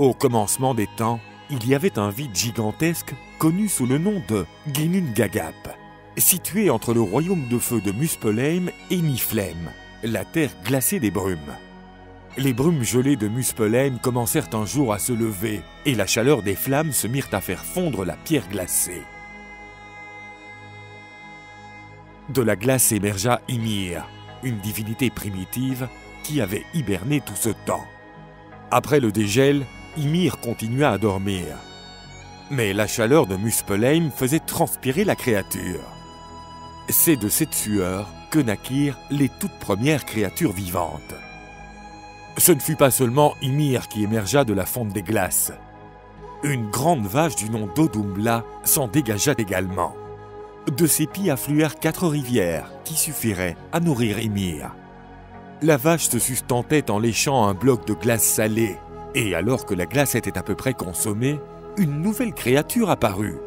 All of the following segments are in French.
Au commencement des temps, il y avait un vide gigantesque connu sous le nom de Ginnungagap, situé entre le royaume de feu de Muspelheim et Niflheim, la terre glacée des brumes. Les brumes gelées de Muspelheim commencèrent un jour à se lever, et la chaleur des flammes se mirent à faire fondre la pierre glacée. De la glace émergea Ymir, une divinité primitive qui avait hiberné tout ce temps. Après le dégel, Ymir continua à dormir. Mais la chaleur de Muspelheim faisait transpirer la créature. C'est de cette sueur que naquirent les toutes premières créatures vivantes. Ce ne fut pas seulement Ymir qui émergea de la fonte des glaces. Une grande vache du nom d'Odumbla s'en dégagea également. De ses pieds affluèrent quatre rivières qui suffiraient à nourrir Ymir. La vache se sustentait en léchant un bloc de glace salée, et alors que la glace était à peu près consommée, une nouvelle créature apparut.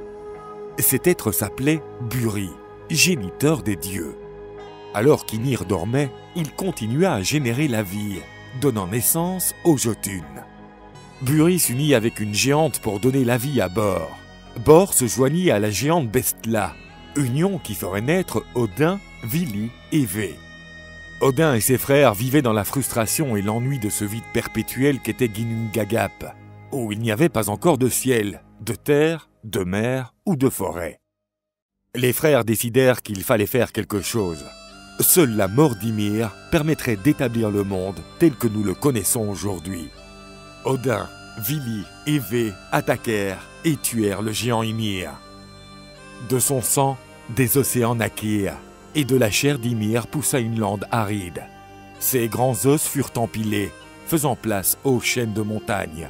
Cet être s'appelait Buri, géniteur des dieux. Alors qu'Ymir dormait, il continua à générer la vie, donnant naissance aux Jotunes. Buri s'unit avec une géante pour donner la vie à Bor. Bor se joignit à la géante Bestla, union qui ferait naître Odin, Vili et Vé. Odin et ses frères vivaient dans la frustration et l'ennui de ce vide perpétuel qu'était Ginnungagap, où il n'y avait pas encore de ciel, de terre, de mer ou de forêt. Les frères décidèrent qu'il fallait faire quelque chose. Seule la mort d'Ymir permettrait d'établir le monde tel que nous le connaissons aujourd'hui. Odin, Vili et attaquèrent et tuèrent le géant Ymir. De son sang, des océans naquirent, et de la chair d'Ymir poussa une lande aride. Ses grands os furent empilés, faisant place aux chaînes de montagnes.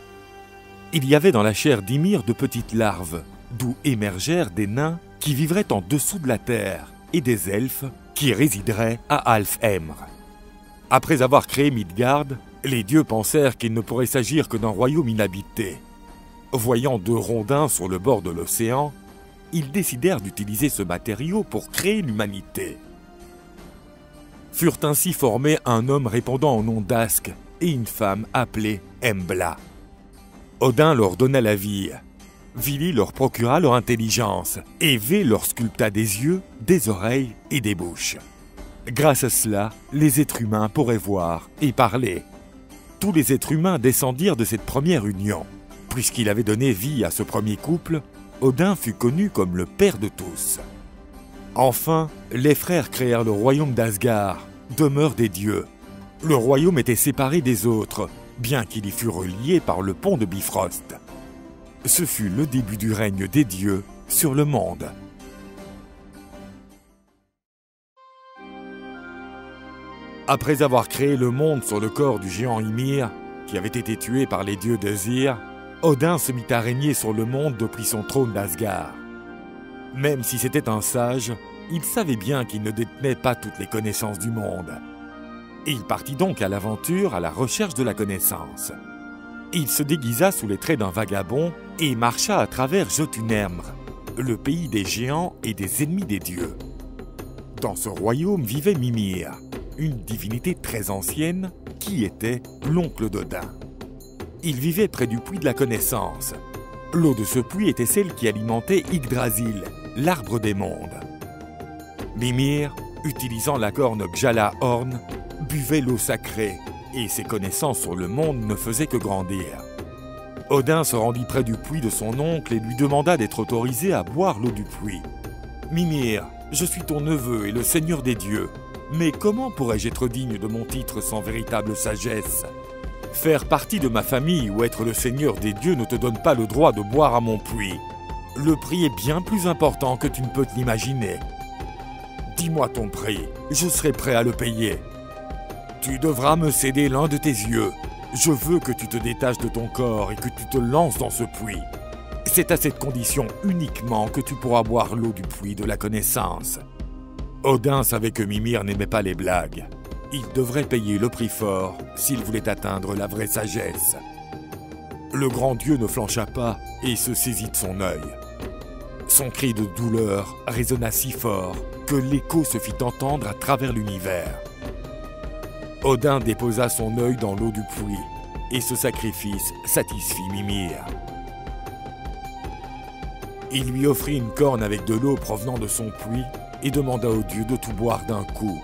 Il y avait dans la chair d'Ymir de petites larves, d'où émergèrent des nains qui vivraient en dessous de la terre, et des elfes qui résideraient à Alfheimr. Après avoir créé Midgard, les dieux pensèrent qu'il ne pourrait s'agir que d'un royaume inhabité. Voyant deux rondins sur le bord de l'océan, ils décidèrent d'utiliser ce matériau pour créer l'humanité. Furent ainsi formés un homme répondant au nom d'Ask et une femme appelée Embla. Odin leur donna la vie. Vili leur procura leur intelligence et Vé leur sculpta des yeux, des oreilles et des bouches. Grâce à cela, les êtres humains pourraient voir et parler. Tous les êtres humains descendirent de cette première union. Puisqu'il avait donné vie à ce premier couple, Odin fut connu comme le père de tous. Enfin, les frères créèrent le royaume d'Asgard, demeure des dieux. Le royaume était séparé des autres, bien qu'il y fût relié par le pont de Bifrost. Ce fut le début du règne des dieux sur le monde. Après avoir créé le monde sur le corps du géant Ymir, qui avait été tué par les dieux de Zir, Odin se mit à régner sur le monde depuis son trône d'Asgard. Même si c'était un sage, il savait bien qu'il ne détenait pas toutes les connaissances du monde. Il partit donc à l'aventure à la recherche de la connaissance. Il se déguisa sous les traits d'un vagabond et marcha à travers Jotunheimr, le pays des géants et des ennemis des dieux. Dans ce royaume vivait Mimir, une divinité très ancienne qui était l'oncle d'Odin. Il vivait près du puits de la connaissance. L'eau de ce puits était celle qui alimentait Yggdrasil, l'arbre des mondes. Mimir, utilisant la corne Gjala Horn, buvait l'eau sacrée, et ses connaissances sur le monde ne faisaient que grandir. Odin se rendit près du puits de son oncle et lui demanda d'être autorisé à boire l'eau du puits. Mimir, je suis ton neveu et le seigneur des dieux, mais comment pourrais-je être digne de mon titre sans véritable sagesse? Faire partie de ma famille ou être le seigneur des dieux ne te donne pas le droit de boire à mon puits. Le prix est bien plus important que tu ne peux te l'imaginer. Dis-moi ton prix, je serai prêt à le payer. Tu devras me céder l'un de tes yeux. Je veux que tu te détaches de ton corps et que tu te lances dans ce puits. C'est à cette condition uniquement que tu pourras boire l'eau du puits de la connaissance. Odin savait que Mimir n'aimait pas les blagues. Il devrait payer le prix fort s'il voulait atteindre la vraie sagesse. Le grand dieu ne flancha pas et se saisit de son œil. Son cri de douleur résonna si fort que l'écho se fit entendre à travers l'univers. Odin déposa son œil dans l'eau du puits et ce sacrifice satisfit Mimir. Il lui offrit une corne avec de l'eau provenant de son puits et demanda au dieu de tout boire d'un coup.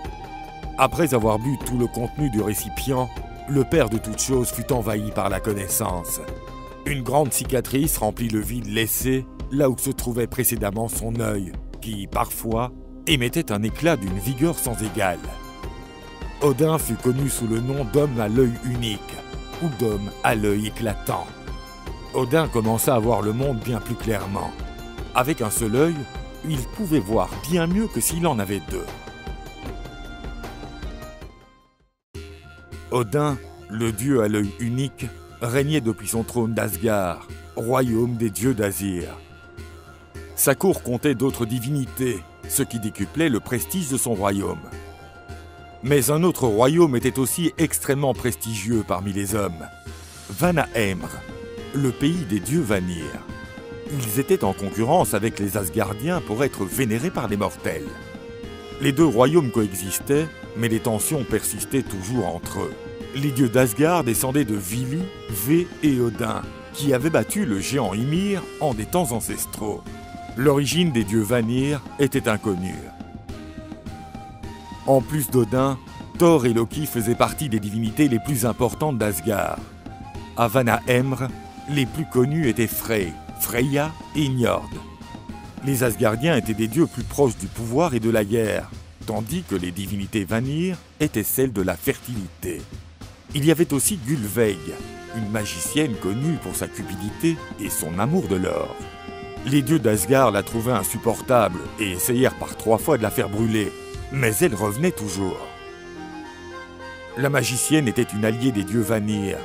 Après avoir bu tout le contenu du récipient, le père de toutes choses fut envahi par la connaissance. Une grande cicatrice remplit le vide laissé là où se trouvait précédemment son œil, qui, parfois, émettait un éclat d'une vigueur sans égale. Odin fut connu sous le nom d'homme à l'œil unique, ou d'homme à l'œil éclatant. Odin commença à voir le monde bien plus clairement. Avec un seul œil, il pouvait voir bien mieux que s'il en avait deux. Odin, le dieu à l'œil unique, régnait depuis son trône d'Asgard, royaume des dieux d'Azir. Sa cour comptait d'autres divinités, ce qui décuplait le prestige de son royaume. Mais un autre royaume était aussi extrêmement prestigieux parmi les hommes, Vanaheimr, le pays des dieux Vanir. Ils étaient en concurrence avec les Asgardiens pour être vénérés par les mortels. Les deux royaumes coexistaient, mais les tensions persistaient toujours entre eux. Les dieux d'Asgard descendaient de Vili, Vé et Odin, qui avaient battu le géant Ymir en des temps ancestraux. L'origine des dieux Vanir était inconnue. En plus d'Odin, Thor et Loki faisaient partie des divinités les plus importantes d'Asgard. À Vanaheimr, les plus connus étaient Frey, Freya et Njord. Les Asgardiens étaient des dieux plus proches du pouvoir et de la guerre, tandis que les divinités Vanir étaient celles de la fertilité. Il y avait aussi Gulveig, une magicienne connue pour sa cupidité et son amour de l'or. Les dieux d'Asgard la trouvaient insupportable et essayèrent par trois fois de la faire brûler, mais elle revenait toujours. La magicienne était une alliée des dieux Vanir,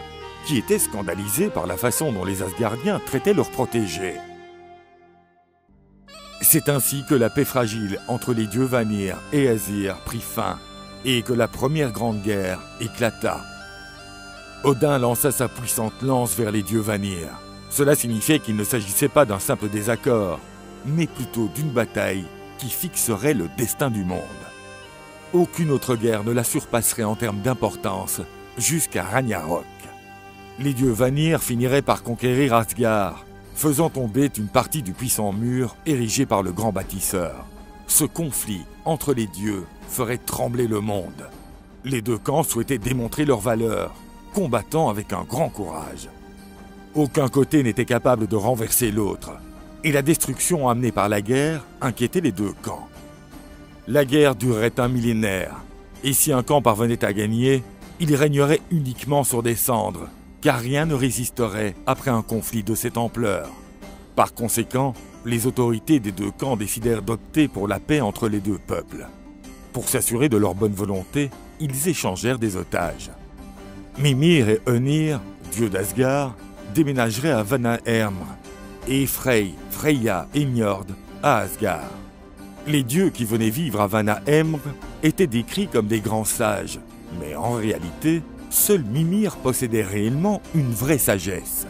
qui étaient scandalisés par la façon dont les Asgardiens traitaient leurs protégés. C'est ainsi que la paix fragile entre les dieux Vanir et Azir prit fin, et que la première grande guerre éclata. Odin lança sa puissante lance vers les dieux Vanir. Cela signifiait qu'il ne s'agissait pas d'un simple désaccord, mais plutôt d'une bataille qui fixerait le destin du monde. Aucune autre guerre ne la surpasserait en termes d'importance jusqu'à Ragnarok. Les dieux Vanir finiraient par conquérir Asgard, faisant tomber une partie du puissant mur érigé par le grand bâtisseur. Ce conflit entre les dieux ferait trembler le monde. Les deux camps souhaitaient démontrer leur valeur, combattant avec un grand courage. Aucun côté n'était capable de renverser l'autre, et la destruction amenée par la guerre inquiétait les deux camps. La guerre durerait un millénaire, et si un camp parvenait à gagner, il régnerait uniquement sur des cendres, car rien ne résisterait après un conflit de cette ampleur. Par conséquent, les autorités des deux camps décidèrent d'opter pour la paix entre les deux peuples. Pour s'assurer de leur bonne volonté, ils échangèrent des otages. Mimir et Önir, dieux d'Asgard, déménageraient à Vanaheimr, et Frey, Freya et Njord à Asgard. Les dieux qui venaient vivre à Vanaheimr étaient décrits comme des grands sages, mais en réalité, seul Mimir possédait réellement une vraie sagesse.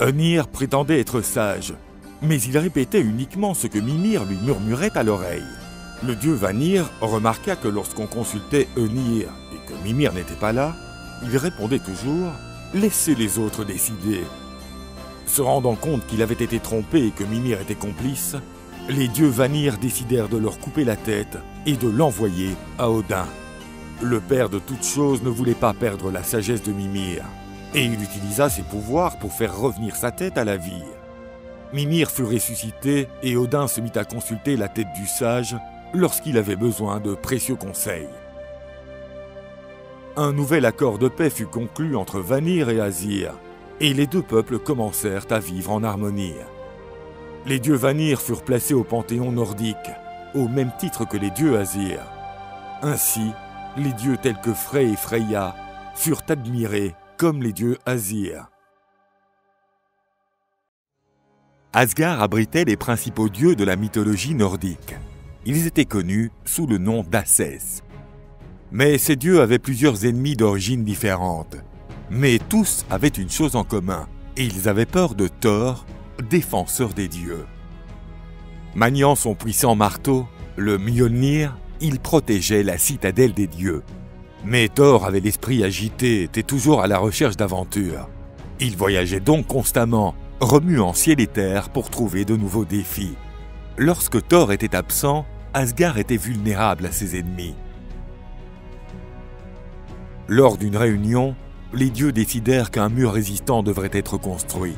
Önir prétendait être sage, mais il répétait uniquement ce que Mimir lui murmurait à l'oreille. Le dieu Vanir remarqua que lorsqu'on consultait Önir et que Mimir n'était pas là, il répondait toujours Laissez les autres décider. Se rendant compte qu'il avait été trompé et que Mimir était complice, les dieux Vanir décidèrent de leur couper la tête et de l'envoyer à Odin. Le père de toutes choses ne voulait pas perdre la sagesse de Mimir, et il utilisa ses pouvoirs pour faire revenir sa tête à la vie. Mimir fut ressuscité et Odin se mit à consulter la tête du sage lorsqu'il avait besoin de précieux conseils un nouvel accord de paix fut conclu entre Vanir et Azir, et les deux peuples commencèrent à vivre en harmonie. Les dieux Vanir furent placés au panthéon nordique, au même titre que les dieux Azir. Ainsi, les dieux tels que Frey et Freya furent admirés comme les dieux Azir. Asgard abritait les principaux dieux de la mythologie nordique. Ils étaient connus sous le nom d'Asès. Mais ces dieux avaient plusieurs ennemis d'origines différentes. Mais tous avaient une chose en commun, ils avaient peur de Thor, défenseur des dieux. Maniant son puissant marteau, le Mjolnir, il protégeait la citadelle des dieux. Mais Thor avait l'esprit agité, était toujours à la recherche d'aventures. Il voyageait donc constamment, remuant ciel et terre pour trouver de nouveaux défis. Lorsque Thor était absent, Asgard était vulnérable à ses ennemis. Lors d'une réunion, les dieux décidèrent qu'un mur résistant devrait être construit.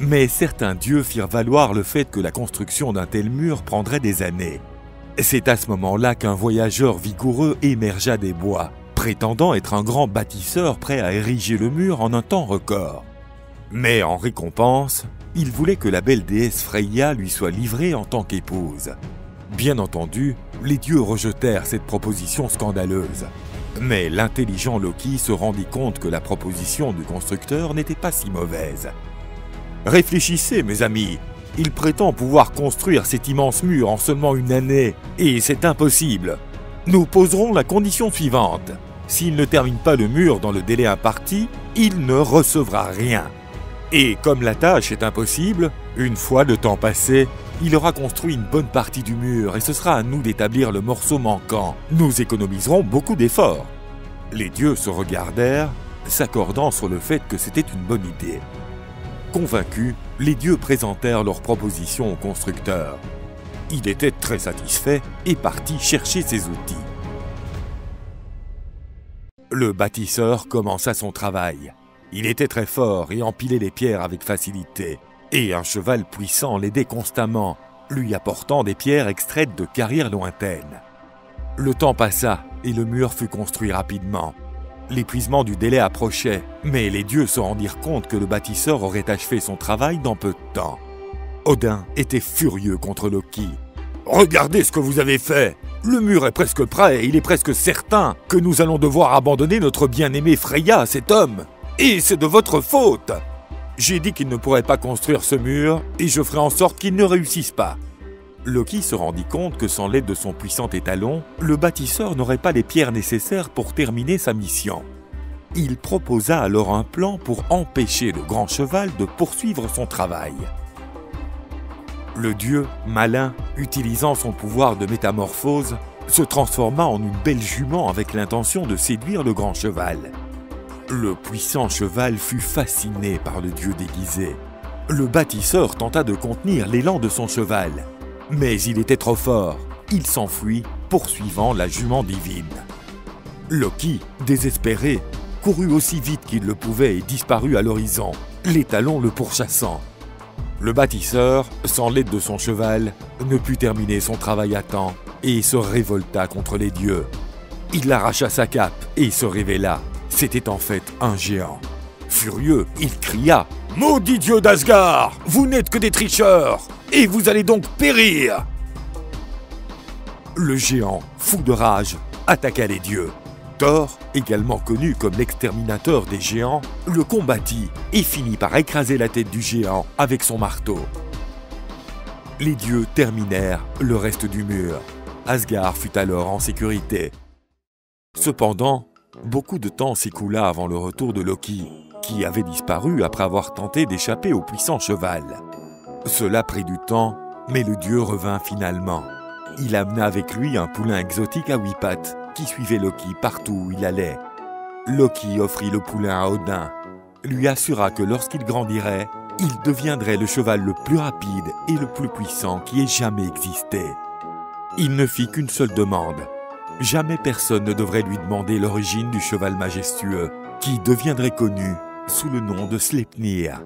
Mais certains dieux firent valoir le fait que la construction d'un tel mur prendrait des années. C'est à ce moment-là qu'un voyageur vigoureux émergea des bois, prétendant être un grand bâtisseur prêt à ériger le mur en un temps record. Mais en récompense, il voulait que la belle déesse Freya lui soit livrée en tant qu'épouse. Bien entendu, les dieux rejetèrent cette proposition scandaleuse. Mais l'intelligent Loki se rendit compte que la proposition du constructeur n'était pas si mauvaise. Réfléchissez, mes amis, il prétend pouvoir construire cet immense mur en seulement une année, et c'est impossible. Nous poserons la condition suivante. S'il ne termine pas le mur dans le délai imparti, il ne recevra rien. Et comme la tâche est impossible, une fois le temps passé, il aura construit une bonne partie du mur et ce sera à nous d'établir le morceau manquant. Nous économiserons beaucoup d'efforts. Les dieux se regardèrent, s'accordant sur le fait que c'était une bonne idée. Convaincus, les dieux présentèrent leur proposition au constructeur. Il était très satisfait et partit chercher ses outils. Le bâtisseur commença son travail. Il était très fort et empilait les pierres avec facilité, et un cheval puissant l'aidait constamment, lui apportant des pierres extraites de carrières lointaines. Le temps passa et le mur fut construit rapidement. L'épuisement du délai approchait, mais les dieux se rendirent compte que le bâtisseur aurait achevé son travail dans peu de temps. Odin était furieux contre Loki. Regardez ce que vous avez fait Le mur est presque prêt et il est presque certain que nous allons devoir abandonner notre bien-aimé Freya à cet homme. Et c'est de votre faute J'ai dit qu'il ne pourrait pas construire ce mur et je ferai en sorte qu'il ne réussisse pas. Loki se rendit compte que sans l'aide de son puissant étalon, le bâtisseur n'aurait pas les pierres nécessaires pour terminer sa mission. Il proposa alors un plan pour empêcher le grand cheval de poursuivre son travail. Le dieu, malin, utilisant son pouvoir de métamorphose, se transforma en une belle jument avec l'intention de séduire le grand cheval. Le puissant cheval fut fasciné par le dieu déguisé. Le bâtisseur tenta de contenir l'élan de son cheval, mais il était trop fort. Il s'enfuit, poursuivant la jument divine. Loki, désespéré, courut aussi vite qu'il le pouvait et disparut à l'horizon, les talons le pourchassant. Le bâtisseur, sans l'aide de son cheval, ne put terminer son travail à temps et se révolta contre les dieux. Il arracha sa cape et se révéla. C'était en fait un géant. Furieux, il cria Maudit dieu d'Asgard Vous n'êtes que des tricheurs et vous allez donc périr Le géant, fou de rage, attaqua les dieux. Thor, également connu comme l'exterminateur des géants, le combattit et finit par écraser la tête du géant avec son marteau. Les dieux terminèrent le reste du mur. Asgard fut alors en sécurité. Cependant, beaucoup de temps s'écoula avant le retour de Loki, qui avait disparu après avoir tenté d'échapper au puissant cheval. Cela prit du temps, mais le dieu revint finalement. Il amena avec lui un poulain exotique à huit pattes qui suivait Loki partout où il allait. Loki offrit le poulain à Odin, lui assura que lorsqu'il grandirait, il deviendrait le cheval le plus rapide et le plus puissant qui ait jamais existé. Il ne fit qu'une seule demande. Jamais personne ne devrait lui demander l'origine du cheval majestueux, qui deviendrait connu sous le nom de Sleipnir.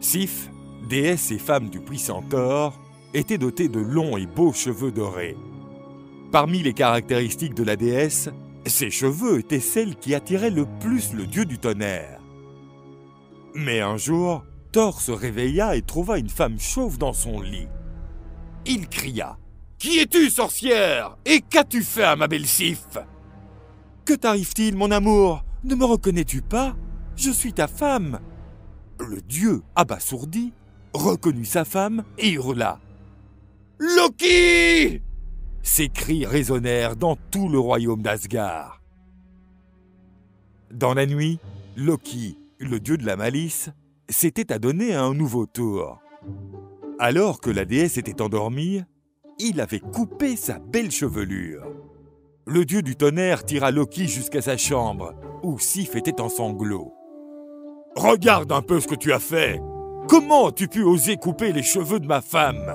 Sif, déesse et femme du puissant Thor, était dotée de longs et beaux cheveux dorés. Parmi les caractéristiques de la déesse, ses cheveux étaient celles qui attiraient le plus le dieu du tonnerre. Mais un jour, Thor se réveilla et trouva une femme chauve dans son lit. Il cria Qui es-tu, sorcière? Et qu'as-tu fait à ma belle Sif Que t'arrive-t-il, mon amour? Ne me reconnais-tu pas? Je suis ta femme le dieu, abasourdi, reconnut sa femme et hurla. Loki Ses cris résonnèrent dans tout le royaume d'Asgard. Dans la nuit, Loki, le dieu de la malice, s'était adonné à un nouveau tour. Alors que la déesse était endormie, il avait coupé sa belle chevelure. Le dieu du tonnerre tira Loki jusqu'à sa chambre, où Sif était en sanglots. Regarde un peu ce que tu as fait. Comment as-tu pu oser couper les cheveux de ma femme?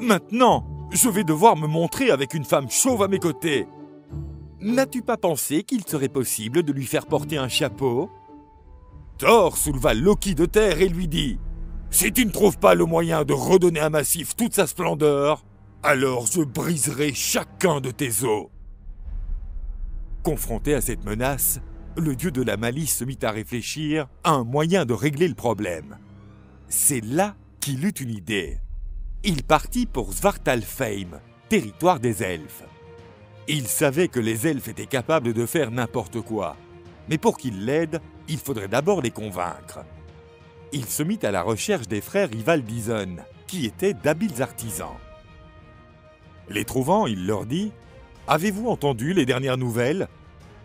Maintenant, je vais devoir me montrer avec une femme chauve à mes côtés. N'as-tu pas pensé qu'il serait possible de lui faire porter un chapeau? Thor souleva Loki de terre et lui dit Si tu ne trouves pas le moyen de redonner à Massif toute sa splendeur, alors je briserai chacun de tes os. Confronté à cette menace, le dieu de la malice se mit à réfléchir à un moyen de régler le problème. C'est là qu'il eut une idée. Il partit pour Svartalfheim, territoire des elfes. Il savait que les elfes étaient capables de faire n'importe quoi, mais pour qu'ils l'aident, il faudrait d'abord les convaincre. Il se mit à la recherche des frères Ivaldison, qui étaient d'habiles artisans. Les trouvant, il leur dit Avez-vous entendu les dernières nouvelles?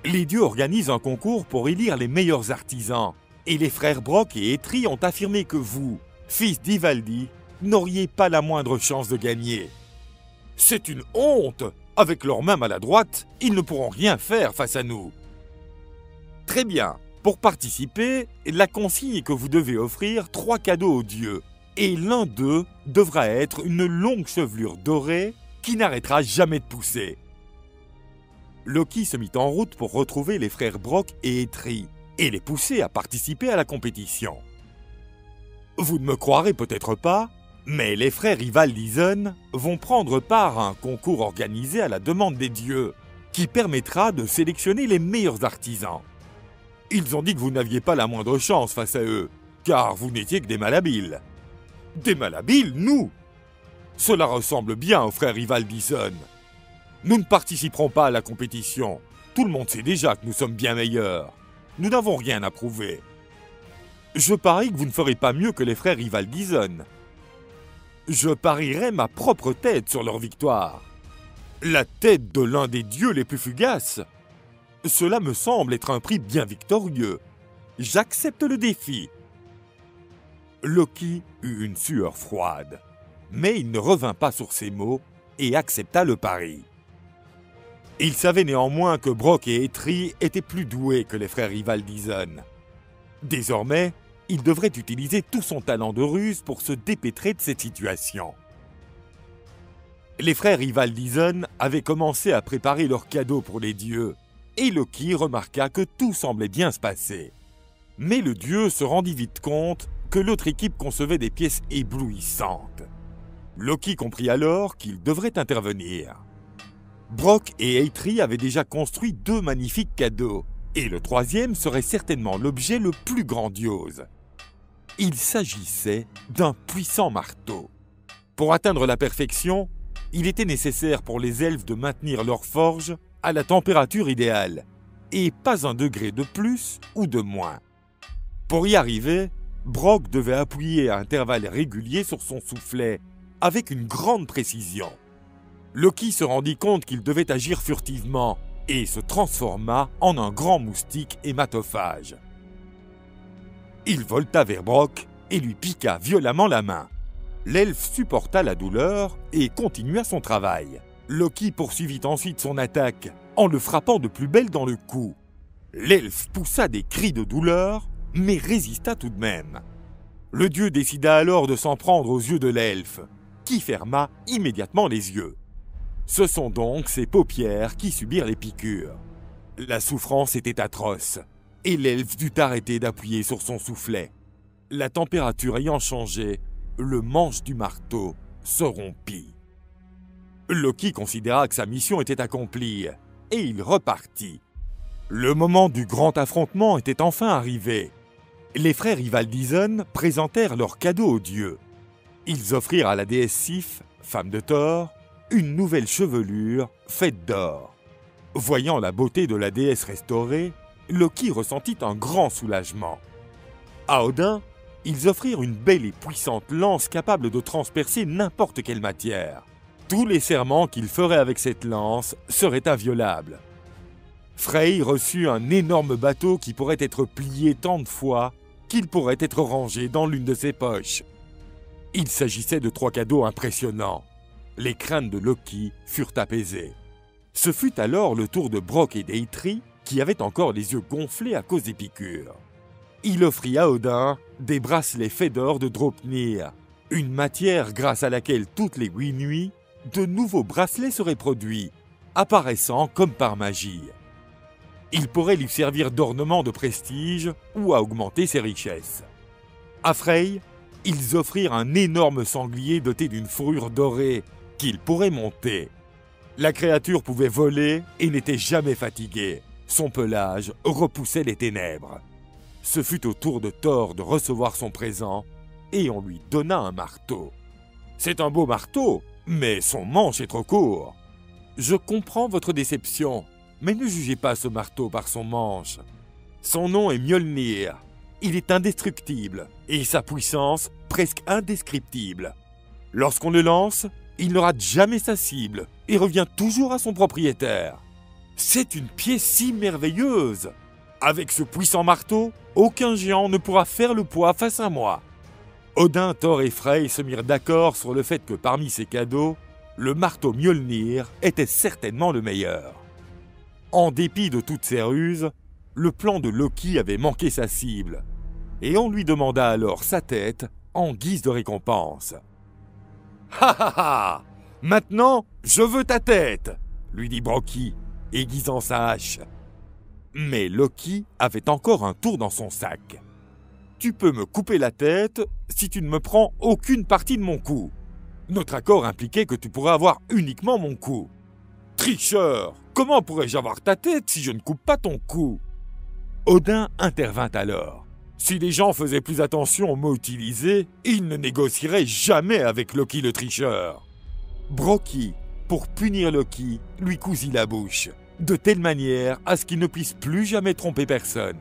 Les dieux organisent un concours pour élire les meilleurs artisans, et les frères Brock et Etri ont affirmé que vous, fils d'Ivaldi, n'auriez pas la moindre chance de gagner. C'est une honte Avec leurs mains maladroites, ils ne pourront rien faire face à nous. Très bien. Pour participer, la consigne est que vous devez offrir trois cadeaux aux dieux. Et l'un d'eux devra être une longue chevelure dorée qui n'arrêtera jamais de pousser. Loki se mit en route pour retrouver les frères Brock et Etri et les pousser à participer à la compétition. Vous ne me croirez peut-être pas, mais les frères Ivaldison vont prendre part à un concours organisé à la demande des dieux, qui permettra de sélectionner les meilleurs artisans. Ils ont dit que vous n'aviez pas la moindre chance face à eux, car vous n'étiez que des malhabiles. Des malhabiles, nous Cela ressemble bien aux frères Ivaldison. Nous ne participerons pas à la compétition. Tout le monde sait déjà que nous sommes bien meilleurs. Nous n'avons rien à prouver. Je parie que vous ne ferez pas mieux que les frères Ivaldison je parierais ma propre tête sur leur victoire. La tête de l'un des dieux les plus fugaces. Cela me semble être un prix bien victorieux. J'accepte le défi. Loki eut une sueur froide, mais il ne revint pas sur ses mots et accepta le pari. Il savait néanmoins que Brock et Etri étaient plus doués que les frères Ivaldison. Désormais, il devrait utiliser tout son talent de ruse pour se dépêtrer de cette situation. Les frères Ivaldison avaient commencé à préparer leurs cadeaux pour les dieux, et Loki remarqua que tout semblait bien se passer. Mais le dieu se rendit vite compte que l'autre équipe concevait des pièces éblouissantes. Loki comprit alors qu'il devrait intervenir. Brock et Eitri avaient déjà construit deux magnifiques cadeaux, et le troisième serait certainement l'objet le plus grandiose. Il s'agissait d'un puissant marteau. Pour atteindre la perfection, il était nécessaire pour les elfes de maintenir leur forge à la température idéale, et pas un degré de plus ou de moins. Pour y arriver, Brock devait appuyer à intervalles réguliers sur son soufflet, avec une grande précision. Loki se rendit compte qu'il devait agir furtivement, et se transforma en un grand moustique hématophage. Il volta vers Brock et lui piqua violemment la main. L'elfe supporta la douleur et continua son travail. Loki poursuivit ensuite son attaque en le frappant de plus belle dans le cou. L'elfe poussa des cris de douleur, mais résista tout de même. Le dieu décida alors de s'en prendre aux yeux de l'elfe, ferma immédiatement les yeux. Ce sont donc ses paupières qui subirent les piqûres. La souffrance était atroce, et l'elfe dut arrêter d'appuyer sur son soufflet. La température ayant changé, le manche du marteau se rompit. Loki considéra que sa mission était accomplie, et il repartit. Le moment du grand affrontement était enfin arrivé. Les frères Ivaldison présentèrent leurs cadeaux aux dieux. Ils offrirent à la déesse Sif, femme de Thor, une nouvelle chevelure faite d'or. Voyant la beauté de la déesse restaurée, Loki ressentit un grand soulagement. À Odin, ils offrirent une belle et puissante lance capable de transpercer n'importe quelle matière. Tous les serments qu'il ferait avec cette lance seraient inviolables. Frey reçut un énorme bateau qui pourrait être plié tant de fois qu'il pourrait être rangé dans l'une de ses poches. Il s'agissait de trois cadeaux impressionnants. les craintes de Loki furent apaisées. Ce fut alors le tour de Brock et d'Eitri, qui avaient encore les yeux gonflés à cause des. Il offrit à Odin des bracelets faits d'or de Dropnir, une matière grâce à laquelle toutes les huit nuits, de nouveaux bracelets seraient produits, apparaissant comme par magie. Ils pourraient lui servir d'ornement de prestige ou à augmenter ses richesses. À Frey, ils offrirent un énorme sanglier doté d'une fourrure dorée qu'il pourrait monter. La créature pouvait voler et n'était jamais fatiguée. Son pelage repoussait les ténèbres. Ce fut au tour de Thor de recevoir son présent et on lui donna un marteau. C'est un beau marteau, mais son manche est trop court. Je comprends votre déception, mais ne jugez pas ce marteau par son manche. Son nom est Mjolnir. Il est indestructible et sa puissance presque indescriptible. Lorsqu'on le lance, il ne rate jamais sa cible et revient toujours à son propriétaire. C'est une pièce si merveilleuse. Avec ce puissant marteau, aucun géant ne pourra faire le poids face à moi. Odin, Thor et Frey se mirent d'accord sur le fait que parmi ces cadeaux, le marteau Mjolnir était certainement le meilleur. En dépit de toutes ces ruses, le plan de Loki avait manqué sa cible, et on lui demanda alors sa tête en guise de récompense. Ha ha ha Maintenant, je veux ta tête lui dit Brocky, aiguisant sa hache. Mais Loki avait encore un tour dans son sac. Tu peux me couper la tête si tu ne me prends aucune partie de mon cou. Notre accord impliquait que tu pourrais avoir uniquement mon cou. Tricheur Comment pourrais-je avoir ta tête si je ne coupe pas ton cou? Odin intervint alors. Si les gens faisaient plus attention aux mots utilisés, ils ne négocieraient jamais avec Loki le tricheur. Brocky, pour punir Loki, lui cousit la bouche, de telle manière à ce qu'il ne puisse plus jamais tromper personne.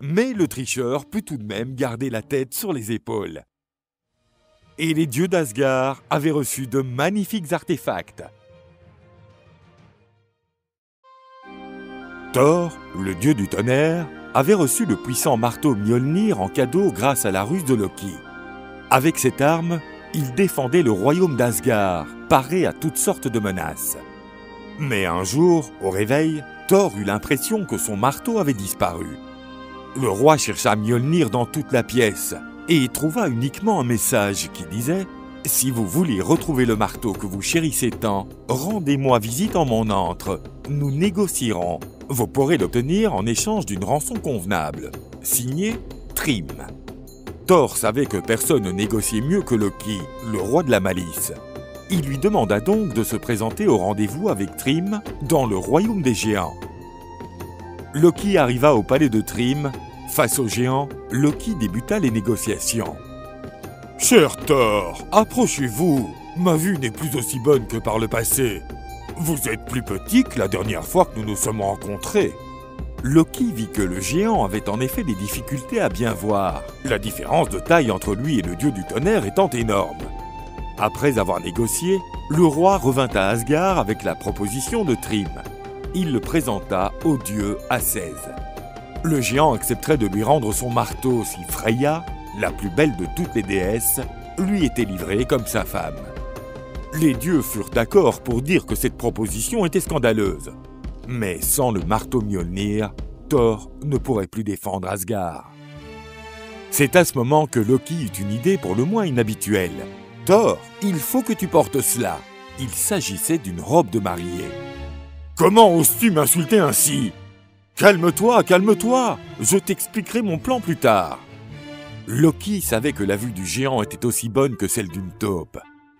Mais le tricheur put tout de même garder la tête sur les épaules. Et les dieux d'Asgard avaient reçu de magnifiques artefacts. Thor, le dieu du tonnerre, avait reçu le puissant marteau Mjolnir en cadeau grâce à la ruse de Loki. Avec cette arme, il défendait le royaume d'Asgard, paré à toutes sortes de menaces. Mais un jour, au réveil, Thor eut l'impression que son marteau avait disparu. Le roi chercha Mjolnir dans toute la pièce et y trouva uniquement un message qui disait Si vous voulez retrouver le marteau que vous chérissez tant, rendez-moi visite en mon antre. Nous négocierons vous pourrez l'obtenir en échange d'une rançon convenable. Signé Trim. Thor savait que personne ne négociait mieux que Loki, le roi de la malice. Il lui demanda donc de se présenter au rendez-vous avec Trim dans le royaume des géants. Loki arriva au palais de Trim. Face aux géants, Loki débuta les négociations. Cher Thor, approchez-vous. Ma vue n'est plus aussi bonne que par le passé. Vous êtes plus petit que la dernière fois que nous nous sommes rencontrés. Loki vit que le géant avait en effet des difficultés à bien voir, la différence de taille entre lui et le dieu du tonnerre étant énorme. Après avoir négocié, le roi revint à Asgard avec la proposition de Trim. Il le présenta au dieu Acèse. Le géant accepterait de lui rendre son marteau si Freya, la plus belle de toutes les déesses, lui était livrée comme sa femme. Les dieux furent d'accord pour dire que cette proposition était scandaleuse. Mais sans le marteau Mjolnir, Thor ne pourrait plus défendre Asgard. C'est à ce moment que Loki eut une idée pour le moins inhabituelle. Thor, il faut que tu portes cela. Il s'agissait d'une robe de mariée. Comment oses-tu m'insulter ainsi? Calme-toi, calme-toi Je t'expliquerai mon plan plus tard. Loki savait que la vue du géant était aussi bonne que celle d'une taupe.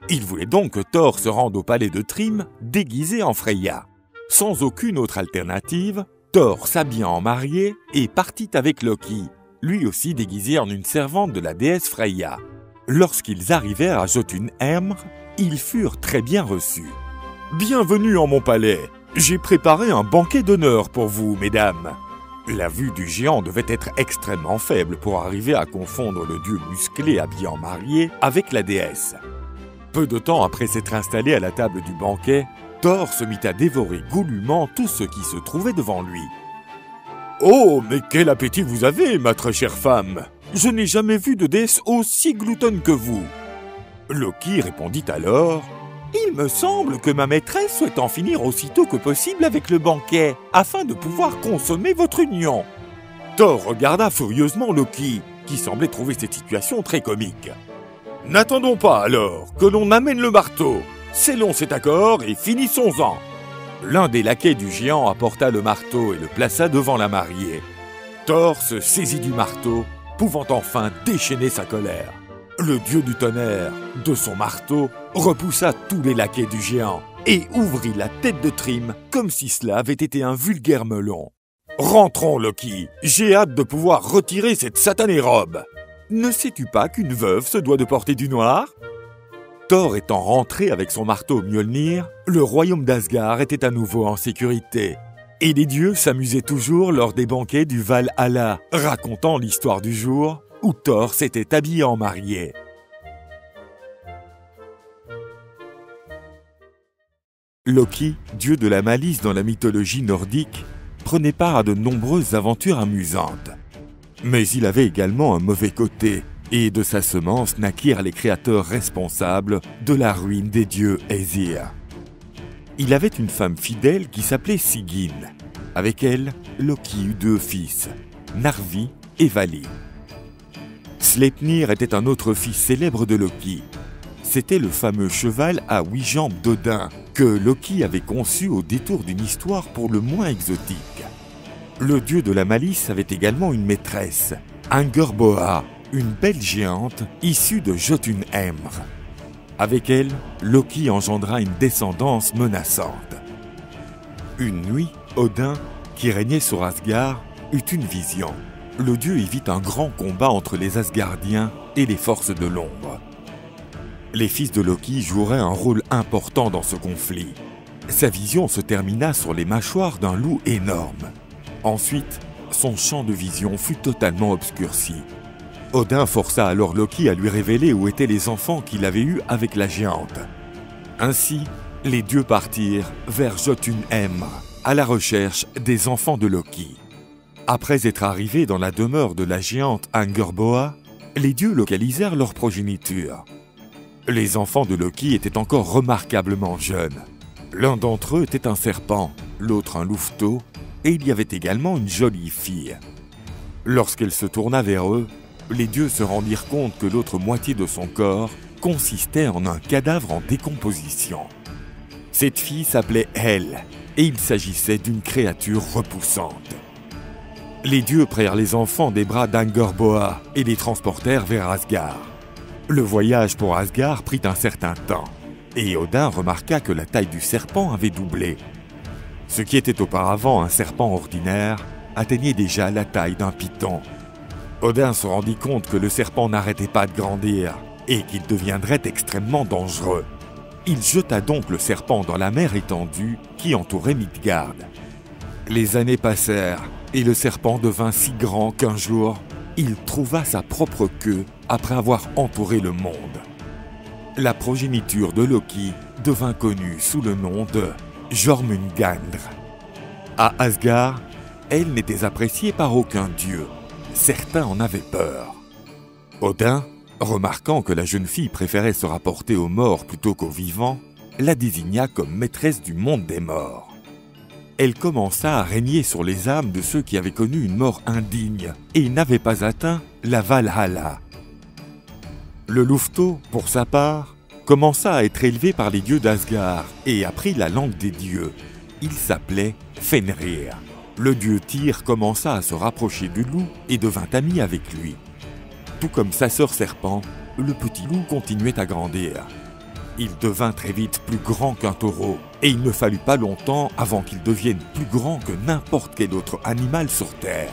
Il voulait donc que Thor se rende au palais de Trim déguisé en Freya. Sans aucune autre alternative, Thor s'habilla en marié et partit avec Loki, lui aussi déguisé en une servante de la déesse Freya. Lorsqu'ils arrivèrent à Jotunheim, ils furent très bien reçus. Bienvenue en mon palais. J'ai préparé un banquet d'honneur pour vous, mesdames. La vue du géant devait être extrêmement faible pour arriver à confondre le dieu musclé habillé en marié avec la déesse. Peu de temps après s'être installé à la table du banquet, Thor se mit à dévorer goulûment tout ce qui se trouvait devant lui. Oh, mais quel appétit vous avez, ma très chère femme Je n'ai jamais vu de déesse aussi gloutonne que vous. Loki répondit alors Il me semble que ma maîtresse souhaite en finir aussitôt que possible avec le banquet, afin de pouvoir consommer votre union. Thor regarda furieusement Loki, qui semblait trouver cette situation très comique. N'attendons pas alors que l'on amène le marteau. Scellons cet accord et finissons-en. L'un des laquais du géant apporta le marteau et le plaça devant la mariée. Thor se saisit du marteau, pouvant enfin déchaîner sa colère. Le dieu du tonnerre, de son marteau, repoussa tous les laquais du géant et ouvrit la tête de Trim comme si cela avait été un vulgaire melon. Rentrons, Loki. J'ai hâte de pouvoir retirer cette satanée robe. Ne sais-tu pas qu'une veuve se doit de porter du noir? Thor étant rentré avec son marteau Mjolnir, le royaume d'Asgard était à nouveau en sécurité. Et les dieux s'amusaient toujours lors des banquets du Valhalla, racontant l'histoire du jour où Thor s'était habillé en marié. Loki, dieu de la malice dans la mythologie nordique, prenait part à de nombreuses aventures amusantes. Mais il avait également un mauvais côté, et de sa semence naquirent les créateurs responsables de la ruine des dieux Aesir. Il avait une femme fidèle qui s'appelait Sigyn. Avec elle, Loki eut deux fils, Narvi et Vali. Sleipnir était un autre fils célèbre de Loki. C'était le fameux cheval à huit jambes d'Odin que Loki avait conçu au détour d'une histoire pour le moins exotique. Le dieu de la malice avait également une maîtresse, Angerboa, une belle géante issue de Jotunheimr. Avec elle, Loki engendra une descendance menaçante. Une nuit, Odin, qui régnait sur Asgard, eut une vision. Le dieu y vit un grand combat entre les Asgardiens et les forces de l'ombre. Les fils de Loki joueraient un rôle important dans ce conflit. Sa vision se termina sur les mâchoires d'un loup énorme. Ensuite, son champ de vision fut totalement obscurci. Odin força alors Loki à lui révéler où étaient les enfants qu'il avait eus avec la géante. Ainsi, les dieux partirent vers Jotunheim à la recherche des enfants de Loki. Après être arrivés dans la demeure de la géante Angerboa, les dieux localisèrent leur progéniture. Les enfants de Loki étaient encore remarquablement jeunes. L'un d'entre eux était un serpent, l'autre un louveteau, et il y avait également une jolie fille. Lorsqu'elle se tourna vers eux, les dieux se rendirent compte que l'autre moitié de son corps consistait en un cadavre en décomposition. Cette fille s'appelait Hel, et il s'agissait d'une créature repoussante. Les dieux prirent les enfants des bras d'Angorboa et les transportèrent vers Asgard. Le voyage pour Asgard prit un certain temps, et Odin remarqua que la taille du serpent avait doublé. Ce qui était auparavant un serpent ordinaire atteignait déjà la taille d'un python Odin se rendit compte que le serpent n'arrêtait pas de grandir et qu'il deviendrait extrêmement dangereux. Il jeta donc le serpent dans la mer étendue qui entourait Midgard. Les années passèrent et le serpent devint si grand qu'un jour, il trouva sa propre queue après avoir entouré le monde. La progéniture de Loki devint connue sous le nom de Jormungandr. À Asgard, elle n'était appréciée par aucun dieu certains en avaient peur. Odin, remarquant que la jeune fille préférait se rapporter aux morts plutôt qu'aux vivants, la désigna comme maîtresse du monde des morts. Elle commença à régner sur les âmes de ceux qui avaient connu une mort indigne et n'avaient pas atteint la Valhalla. Le louveteau, pour sa part, commença à être élevé par les dieux d'Asgard et apprit la langue des dieux. Il s'appelait Fenrir le dieu Tyr commença à se rapprocher du loup et devint ami avec lui. Tout comme sa sœur serpent, le petit loup continuait à grandir. Il devint très vite plus grand qu'un taureau, et il ne fallut pas longtemps avant qu'il devienne plus grand que n'importe quel autre animal sur Terre.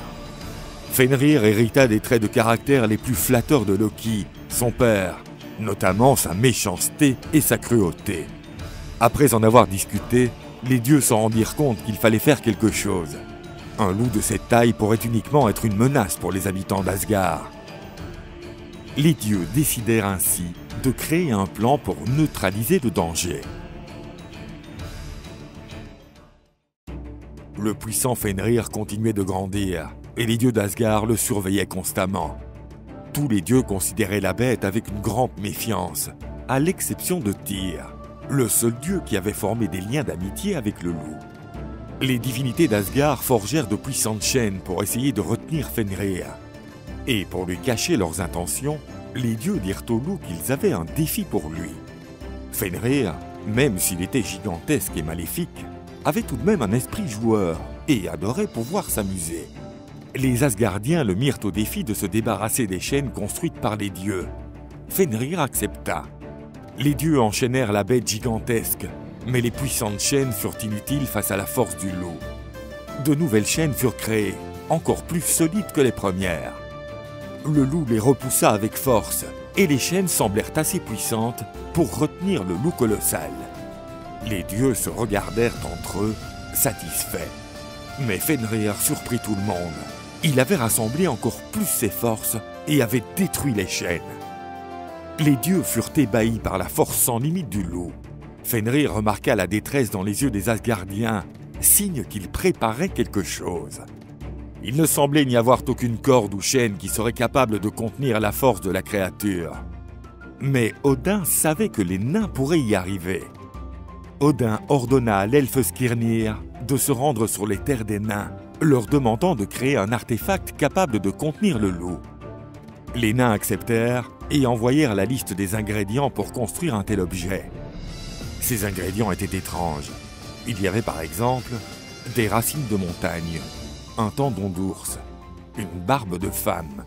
Fenrir hérita des traits de caractère les plus flatteurs de Loki, son père, notamment sa méchanceté et sa cruauté. Après en avoir discuté, les dieux s'en rendirent compte qu'il fallait faire quelque chose. Un loup de cette taille pourrait uniquement être une menace pour les habitants d'Asgard. Les dieux décidèrent ainsi de créer un plan pour neutraliser le danger. Le puissant Fenrir continuait de grandir, et les dieux d'Asgard le surveillaient constamment. Tous les dieux considéraient la bête avec une grande méfiance, à l'exception de Tyr. le seul dieu qui avait formé des liens d'amitié avec le loup. Les divinités d'Asgard forgèrent de puissantes chaînes pour essayer de retenir Fenrir. Et pour lui cacher leurs intentions, les dieux dirent au loup qu'ils avaient un défi pour lui. Fenrir, même s'il était gigantesque et maléfique, avait tout de même un esprit joueur et adorait pouvoir s'amuser. Les Asgardiens le mirent au défi de se débarrasser des chaînes construites par les dieux. Fenrir accepta. Les dieux enchaînèrent la bête gigantesque, mais les puissantes chaînes furent inutiles face à la force du loup. De nouvelles chaînes furent créées, encore plus solides que les premières. Le loup les repoussa avec force, et les chaînes semblèrent assez puissantes pour retenir le loup colossal. Les dieux se regardèrent entre eux, satisfaits. Mais Fenrir surprit tout le monde. Il avait rassemblé encore plus ses forces et avait détruit les chaînes. Les dieux furent ébahis par la force sans limite du loup. Fenrir remarqua la détresse dans les yeux des Asgardiens, signe qu'il préparait quelque chose. Il ne semblait n'y avoir aucune corde ou chaîne qui serait capable de contenir la force de la créature. Mais Odin savait que les nains pourraient y arriver. Odin ordonna à l'elfe Skirnir de se rendre sur les terres des nains, leur demandant de créer un artefact capable de contenir le loup. Les nains acceptèrent et envoyèrent la liste des ingrédients pour construire un tel objet. Ces ingrédients étaient étranges. Il y avait par exemple des racines de montagne, un tendon d'ours, une barbe de femme,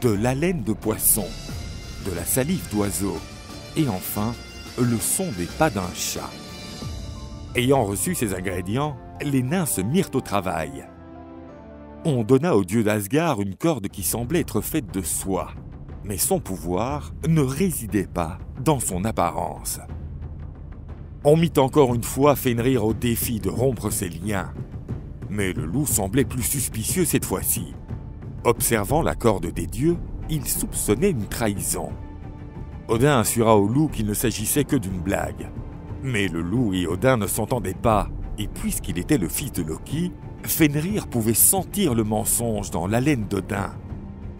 de l'haleine de poisson, de la salive d'oiseau et enfin le son des pas d'un chat. Ayant reçu ces ingrédients, les nains se mirent au travail. On donna au dieu d'Asgard une corde qui semblait être faite de soie, mais son pouvoir ne résidait pas dans son apparence. On mit encore une fois Fenrir au défi de rompre ses liens, mais le loup semblait plus suspicieux cette fois-ci. Observant la corde des dieux, il soupçonnait une trahison. Odin assura au loup qu'il ne s'agissait que d'une blague. Mais le loup et Odin ne s'entendaient pas, et puisqu'il était le fils de Loki, Fenrir pouvait sentir le mensonge dans l'haleine d'Odin.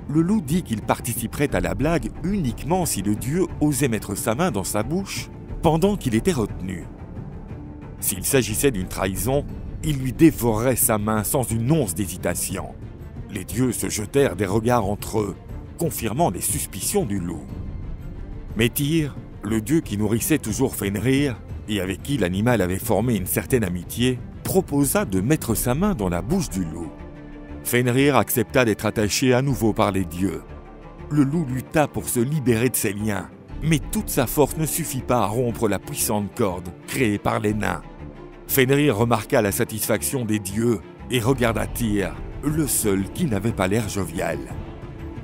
Le loup dit qu'il participerait à la blague uniquement si le dieu osait mettre sa main dans sa bouche pendant qu'il était retenu. S'il s'agissait d'une trahison, il lui dévorerait sa main sans une once d'hésitation. Les dieux se jetèrent des regards entre eux, confirmant les suspicions du loup. Tyr, le dieu qui nourrissait toujours Fenrir, et avec qui l'animal avait formé une certaine amitié, proposa de mettre sa main dans la bouche du loup. Fenrir accepta d'être attaché à nouveau par les dieux. Le loup lutta pour se libérer de ses liens, mais toute sa force ne suffit pas à rompre la puissante corde créée par les nains. Fenrir remarqua la satisfaction des dieux et regarda Tyr, le seul qui n'avait pas l'air jovial.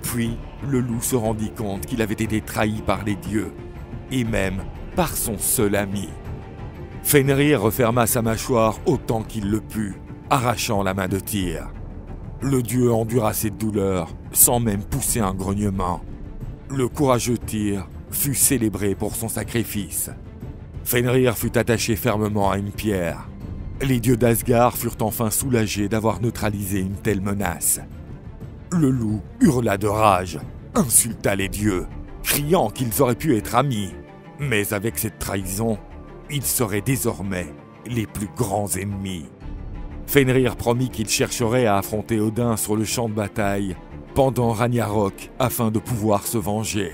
Puis le loup se rendit compte qu'il avait été trahi par les dieux, et même par son seul ami. Fenrir referma sa mâchoire autant qu'il le put, arrachant la main de Tyr. Le dieu endura cette douleur sans même pousser un grognement. Le courageux Tyr fut célébré pour son sacrifice. Fenrir fut attaché fermement à une pierre. Les dieux d'Asgard furent enfin soulagés d'avoir neutralisé une telle menace. Le loup hurla de rage, insulta les dieux, criant qu'ils auraient pu être amis. Mais avec cette trahison, ils seraient désormais les plus grands ennemis. Fenrir promit qu'il chercherait à affronter Odin sur le champ de bataille pendant Ragnarok afin de pouvoir se venger.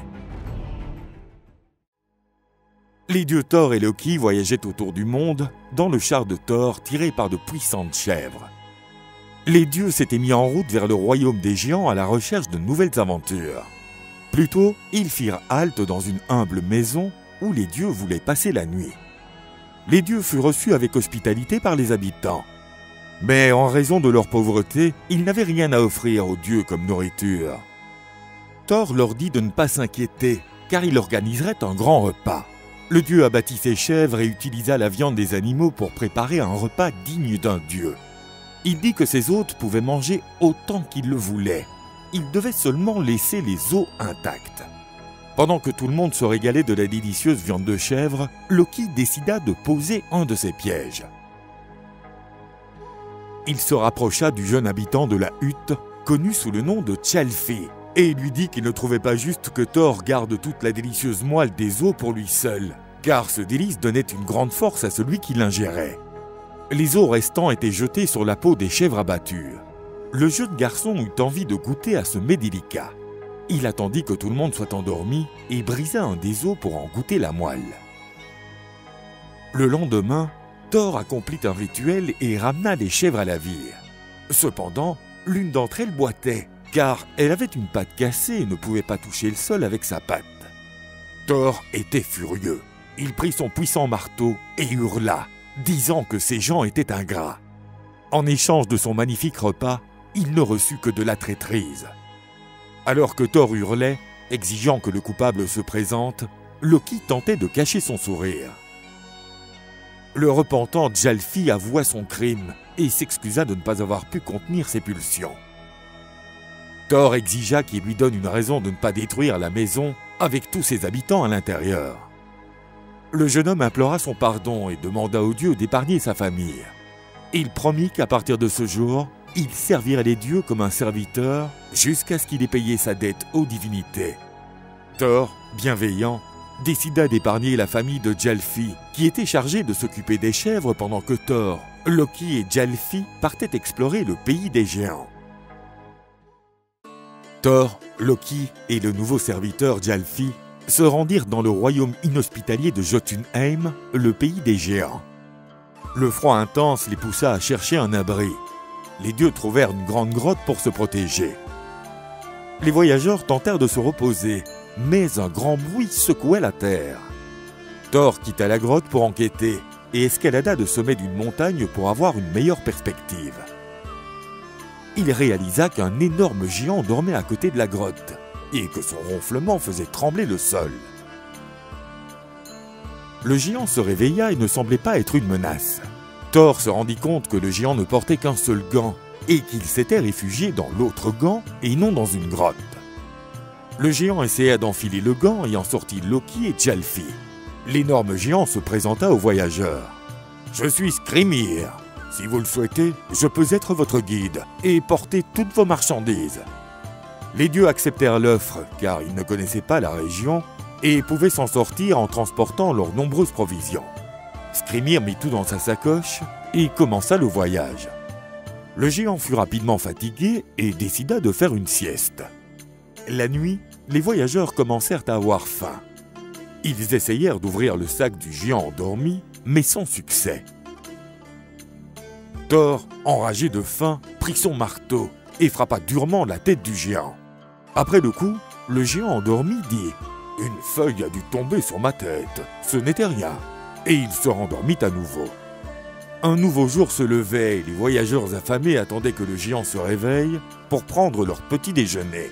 Les dieux Thor et Loki voyageaient autour du monde dans le char de Thor tiré par de puissantes chèvres. Les dieux s'étaient mis en route vers le royaume des géants à la recherche de nouvelles aventures. Plutôt, ils firent halte dans une humble maison où les dieux voulaient passer la nuit les dieux furent reçus avec hospitalité par les habitants. Mais en raison de leur pauvreté, ils n'avaient rien à offrir aux dieux comme nourriture. Thor leur dit de ne pas s'inquiéter, car il organiserait un grand repas. Le dieu abattit ses chèvres et utilisa la viande des animaux pour préparer un repas digne d'un dieu. Il dit que ses hôtes pouvaient manger autant qu'ils le voulaient. Ils devaient seulement laisser les os intacts. Pendant que tout le monde se régalait de la délicieuse viande de chèvre, Loki décida de poser un de ses pièges. Il se rapprocha du jeune habitant de la hutte, connu sous le nom de Tchalfi, et lui dit qu'il ne trouvait pas juste que Thor garde toute la délicieuse moelle des os pour lui seul, car ce délice donnait une grande force à celui qui l'ingérait. Les os restants étaient jetés sur la peau des chèvres abattues. Le jeune garçon eut envie de goûter à ce mets délicat. Il attendit que tout le monde soit endormi et brisa un des os pour en goûter la moelle. Le lendemain, Thor accomplit un rituel et ramena les chèvres à la vie. Cependant, l'une d'entre elles boitait, car elle avait une patte cassée et ne pouvait pas toucher le sol avec sa patte. Thor était furieux. Il prit son puissant marteau et hurla, disant que ces gens étaient ingrats. En échange de son magnifique repas, il ne reçut que de la traîtrise. Alors que Thor hurlait, exigeant que le coupable se présente, Loki tentait de cacher son sourire. Le repentant Jalfi avoua son crime et s'excusa de ne pas avoir pu contenir ses pulsions. Thor exigea qu'il lui donne une raison de ne pas détruire la maison avec tous ses habitants à l'intérieur. Le jeune homme implora son pardon et demanda au dieu d'épargner sa famille. Il promit qu'à partir de ce jour, il servirait les dieux comme un serviteur jusqu'à ce qu'il ait payé sa dette aux divinités. Thor, bienveillant, décida d'épargner la famille de Jalfi, qui était chargée de s'occuper des chèvres pendant que Thor, Loki et Jalfi partaient explorer le pays des géants. Thor, Loki et le nouveau serviteur Jalfi se rendirent dans le royaume inhospitalier de Jotunheim, le pays des géants. Le froid intense les poussa à chercher un abri. Les dieux trouvèrent une grande grotte pour se protéger. Les voyageurs tentèrent de se reposer, mais un grand bruit secouait la terre. Thor quitta la grotte pour enquêter et escalada le sommet d'une montagne pour avoir une meilleure perspective. Il réalisa qu'un énorme géant dormait à côté de la grotte et que son ronflement faisait trembler le sol. Le géant se réveilla et ne semblait pas être une menace. Thor se rendit compte que le géant ne portait qu'un seul gant et qu'il s'était réfugié dans l'autre gant et non dans une grotte. Le géant essaya d'enfiler le gant et en sortit Loki et Jalfi. L'énorme géant se présenta aux voyageurs. Je suis Skrimir. Si vous le souhaitez, je peux être votre guide et porter toutes vos marchandises. Les dieux acceptèrent l'offre car ils ne connaissaient pas la région et pouvaient s'en sortir en transportant leurs nombreuses provisions. Skrimir mit tout dans sa sacoche et commença le voyage. Le géant fut rapidement fatigué et décida de faire une sieste. La nuit, les voyageurs commencèrent à avoir faim. Ils essayèrent d'ouvrir le sac du géant endormi, mais sans succès. Thor, enragé de faim, prit son marteau et frappa durement la tête du géant. Après le coup, le géant endormi dit ⁇ Une feuille a dû tomber sur ma tête, ce n'était rien ⁇ et il se rendormit à nouveau. Un nouveau jour se levait et les voyageurs affamés attendaient que le géant se réveille pour prendre leur petit déjeuner.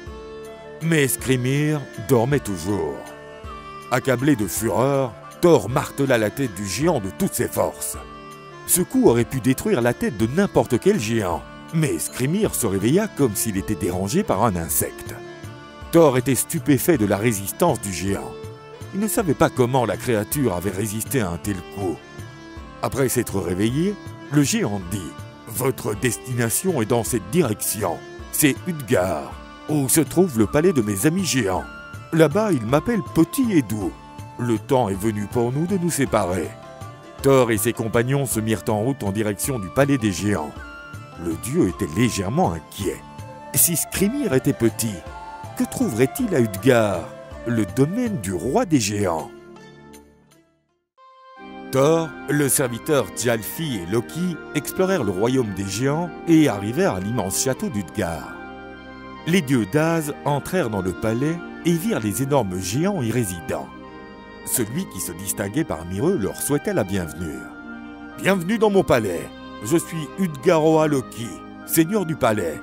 Mais Skrimir dormait toujours. Accablé de fureur, Thor martela la tête du géant de toutes ses forces. Ce coup aurait pu détruire la tête de n'importe quel géant, mais Skrimir se réveilla comme s'il était dérangé par un insecte. Thor était stupéfait de la résistance du géant. Il ne savait pas comment la créature avait résisté à un tel coup. Après s'être réveillé, le géant dit Votre destination est dans cette direction. C'est Udgar, où se trouve le palais de mes amis géants. Là-bas, ils m'appellent Petit et Doux. Le temps est venu pour nous de nous séparer. Thor et ses compagnons se mirent en route en direction du palais des géants. Le dieu était légèrement inquiet. Si Skrimir était petit, que trouverait-il à Udgar, le domaine du roi des géants Thor, le serviteur Jalfi et Loki explorèrent le royaume des géants et arrivèrent à l'immense château d'Udgar. Les dieux d'Az entrèrent dans le palais et virent les énormes géants y résidant. Celui qui se distinguait parmi eux leur souhaitait la bienvenue. Bienvenue dans mon palais. Je suis Udgaroa Loki, seigneur du palais.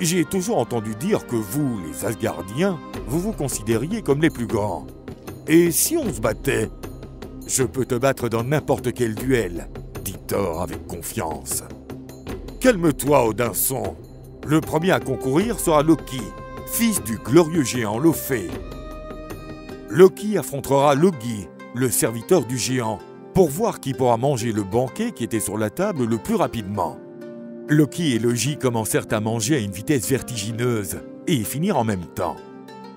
J'ai toujours entendu dire que vous, les Asgardiens, vous vous considériez comme les plus grands. Et si on se battait? Je peux te battre dans n'importe quel duel, dit Thor avec confiance. Calme-toi, Odinson. Le premier à concourir sera Loki, fils du glorieux géant Lofé. Loki affrontera Logi, le serviteur du géant, pour voir qui pourra manger le banquet qui était sur la table le plus rapidement. Loki et Logi commencèrent à manger à une vitesse vertigineuse et finirent en même temps.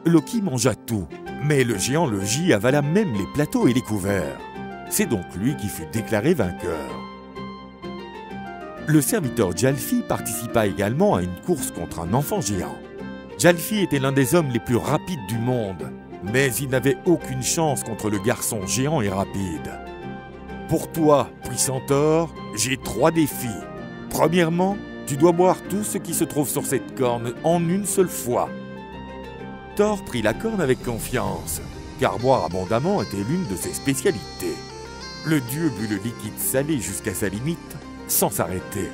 Loki mangea tout, Mais le géant Logi avala même les plateaux et les couverts. C'est donc lui qui fut déclaré vainqueur. Le serviteur Jalfi participa également à une course contre un enfant géant. Jalfi était l'un des hommes les plus rapides du monde, mais il n'avait aucune chance contre le garçon géant et rapide. Pour toi, puissant Thor, j'ai trois défis. Premièrement, tu dois boire tout ce qui se trouve sur cette corne en une seule fois. Thor prit la corne avec confiance, car boire abondamment était l'une de ses spécialités. Le dieu but le liquide salé jusqu'à sa limite, sans s'arrêter.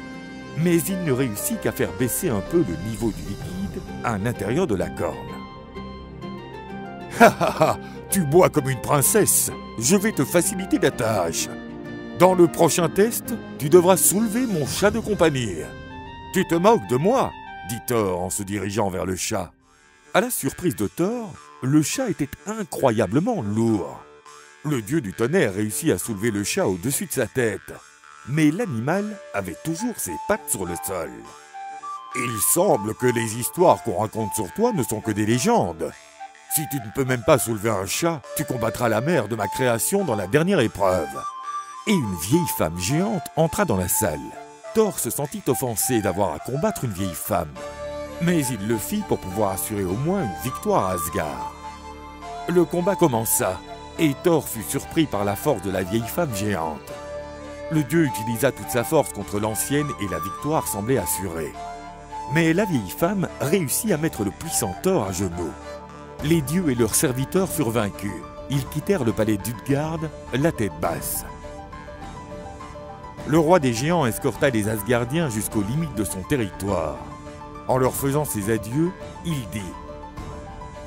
Mais il ne réussit qu'à faire baisser un peu le niveau du liquide à l'intérieur de la corne. Ha ha ha Tu bois comme une princesse Je vais te faciliter la tâche. Dans le prochain test, tu devras soulever mon chat de compagnie. Tu te moques de moi dit Thor en se dirigeant vers le chat. À la surprise de Thor, le chat était incroyablement lourd. Le dieu du tonnerre réussit à soulever le chat au-dessus de sa tête, mais l'animal avait toujours ses pattes sur le sol. Il semble que les histoires qu'on raconte sur toi ne sont que des légendes. Si tu ne peux même pas soulever un chat, tu combattras la mère de ma création dans la dernière épreuve. Et une vieille femme géante entra dans la salle. Thor se sentit offensé d'avoir à combattre une vieille femme, mais il le fit pour pouvoir assurer au moins une victoire à Asgard. Le combat commença, et Thor fut surpris par la force de la vieille femme géante. Le dieu utilisa toute sa force contre l'ancienne et la victoire semblait assurée. Mais la vieille femme réussit à mettre le puissant Thor à genoux. Les dieux et leurs serviteurs furent vaincus. Ils quittèrent le palais d'Utgard, la tête basse. Le roi des géants escorta les Asgardiens jusqu'aux limites de son territoire. En leur faisant ses adieux, il dit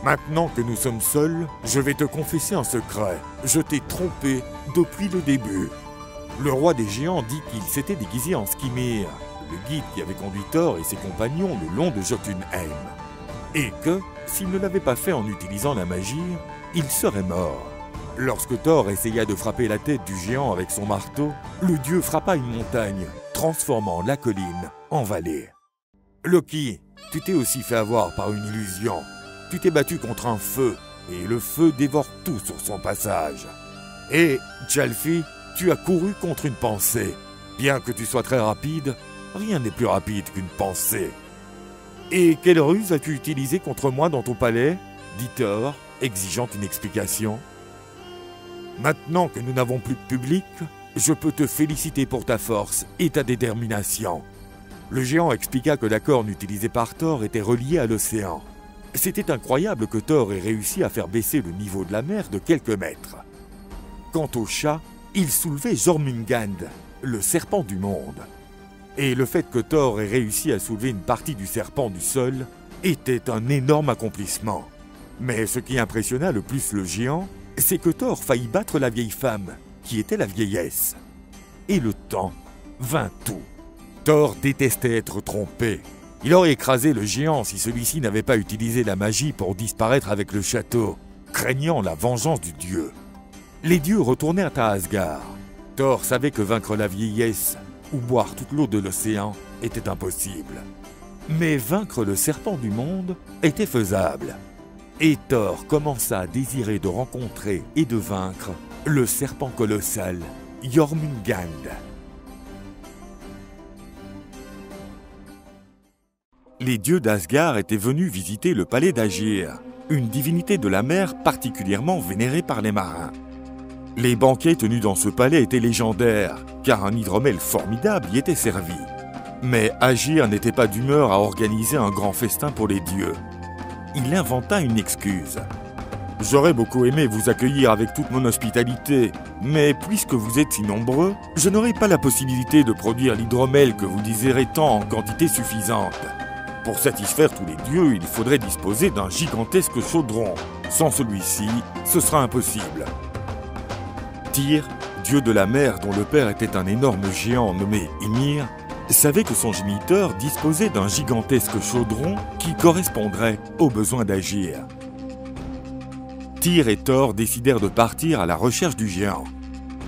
Maintenant que nous sommes seuls, je vais te confesser un secret. Je t'ai trompé depuis le début. Le roi des géants dit qu'il s'était déguisé en Skimir, le guide qui avait conduit Thor et ses compagnons le long de Jotunheim. Et que, s'il ne l'avait pas fait en utilisant la magie, il serait mort. Lorsque Thor essaya de frapper la tête du géant avec son marteau, le dieu frappa une montagne, transformant la colline en vallée. Loki, tu t'es aussi fait avoir par une illusion. Tu t'es battu contre un feu, et le feu dévore tout sur son passage. Et, Jalfi, tu as couru contre une pensée. Bien que tu sois très rapide, rien n'est plus rapide qu'une pensée. Et quelle ruse as-tu utilisée contre moi dans ton palais? dit Thor, exigeant une explication. Maintenant que nous n'avons plus de public, je peux te féliciter pour ta force et ta détermination. Le géant expliqua que la corne utilisée par Thor était reliée à l'océan. C'était incroyable que Thor ait réussi à faire baisser le niveau de la mer de quelques mètres. Quant au chat, il soulevait Jormungand, le serpent du monde. Et le fait que Thor ait réussi à soulever une partie du serpent du sol était un énorme accomplissement. Mais ce qui impressionna le plus le géant, c'est que Thor faillit battre la vieille femme, qui était la vieillesse. Et le temps vint tout. Thor détestait être trompé. Il aurait écrasé le géant si celui-ci n'avait pas utilisé la magie pour disparaître avec le château, craignant la vengeance du dieu. Les dieux retournèrent à Asgard. Thor savait que vaincre la vieillesse ou boire toute l'eau de l'océan était impossible. Mais vaincre le serpent du monde était faisable. Et Thor commença à désirer de rencontrer et de vaincre le serpent colossal Jormungand. Les dieux d'Asgard étaient venus visiter le palais d'Agir, une divinité de la mer particulièrement vénérée par les marins. Les banquets tenus dans ce palais étaient légendaires, car un hydromel formidable y était servi. Mais Agir n'était pas d'humeur à organiser un grand festin pour les dieux il inventa une excuse. J'aurais beaucoup aimé vous accueillir avec toute mon hospitalité, mais puisque vous êtes si nombreux, je n'aurai pas la possibilité de produire l'hydromel que vous désirez tant en quantité suffisante. Pour satisfaire tous les dieux, il faudrait disposer d'un gigantesque chaudron. Sans celui-ci, ce sera impossible. Tyr, dieu de la mer dont le père était un énorme géant nommé Ymir, savait que son géniteur disposait d'un gigantesque chaudron qui correspondrait aux besoins d'agir. Tyr et Thor décidèrent de partir à la recherche du géant.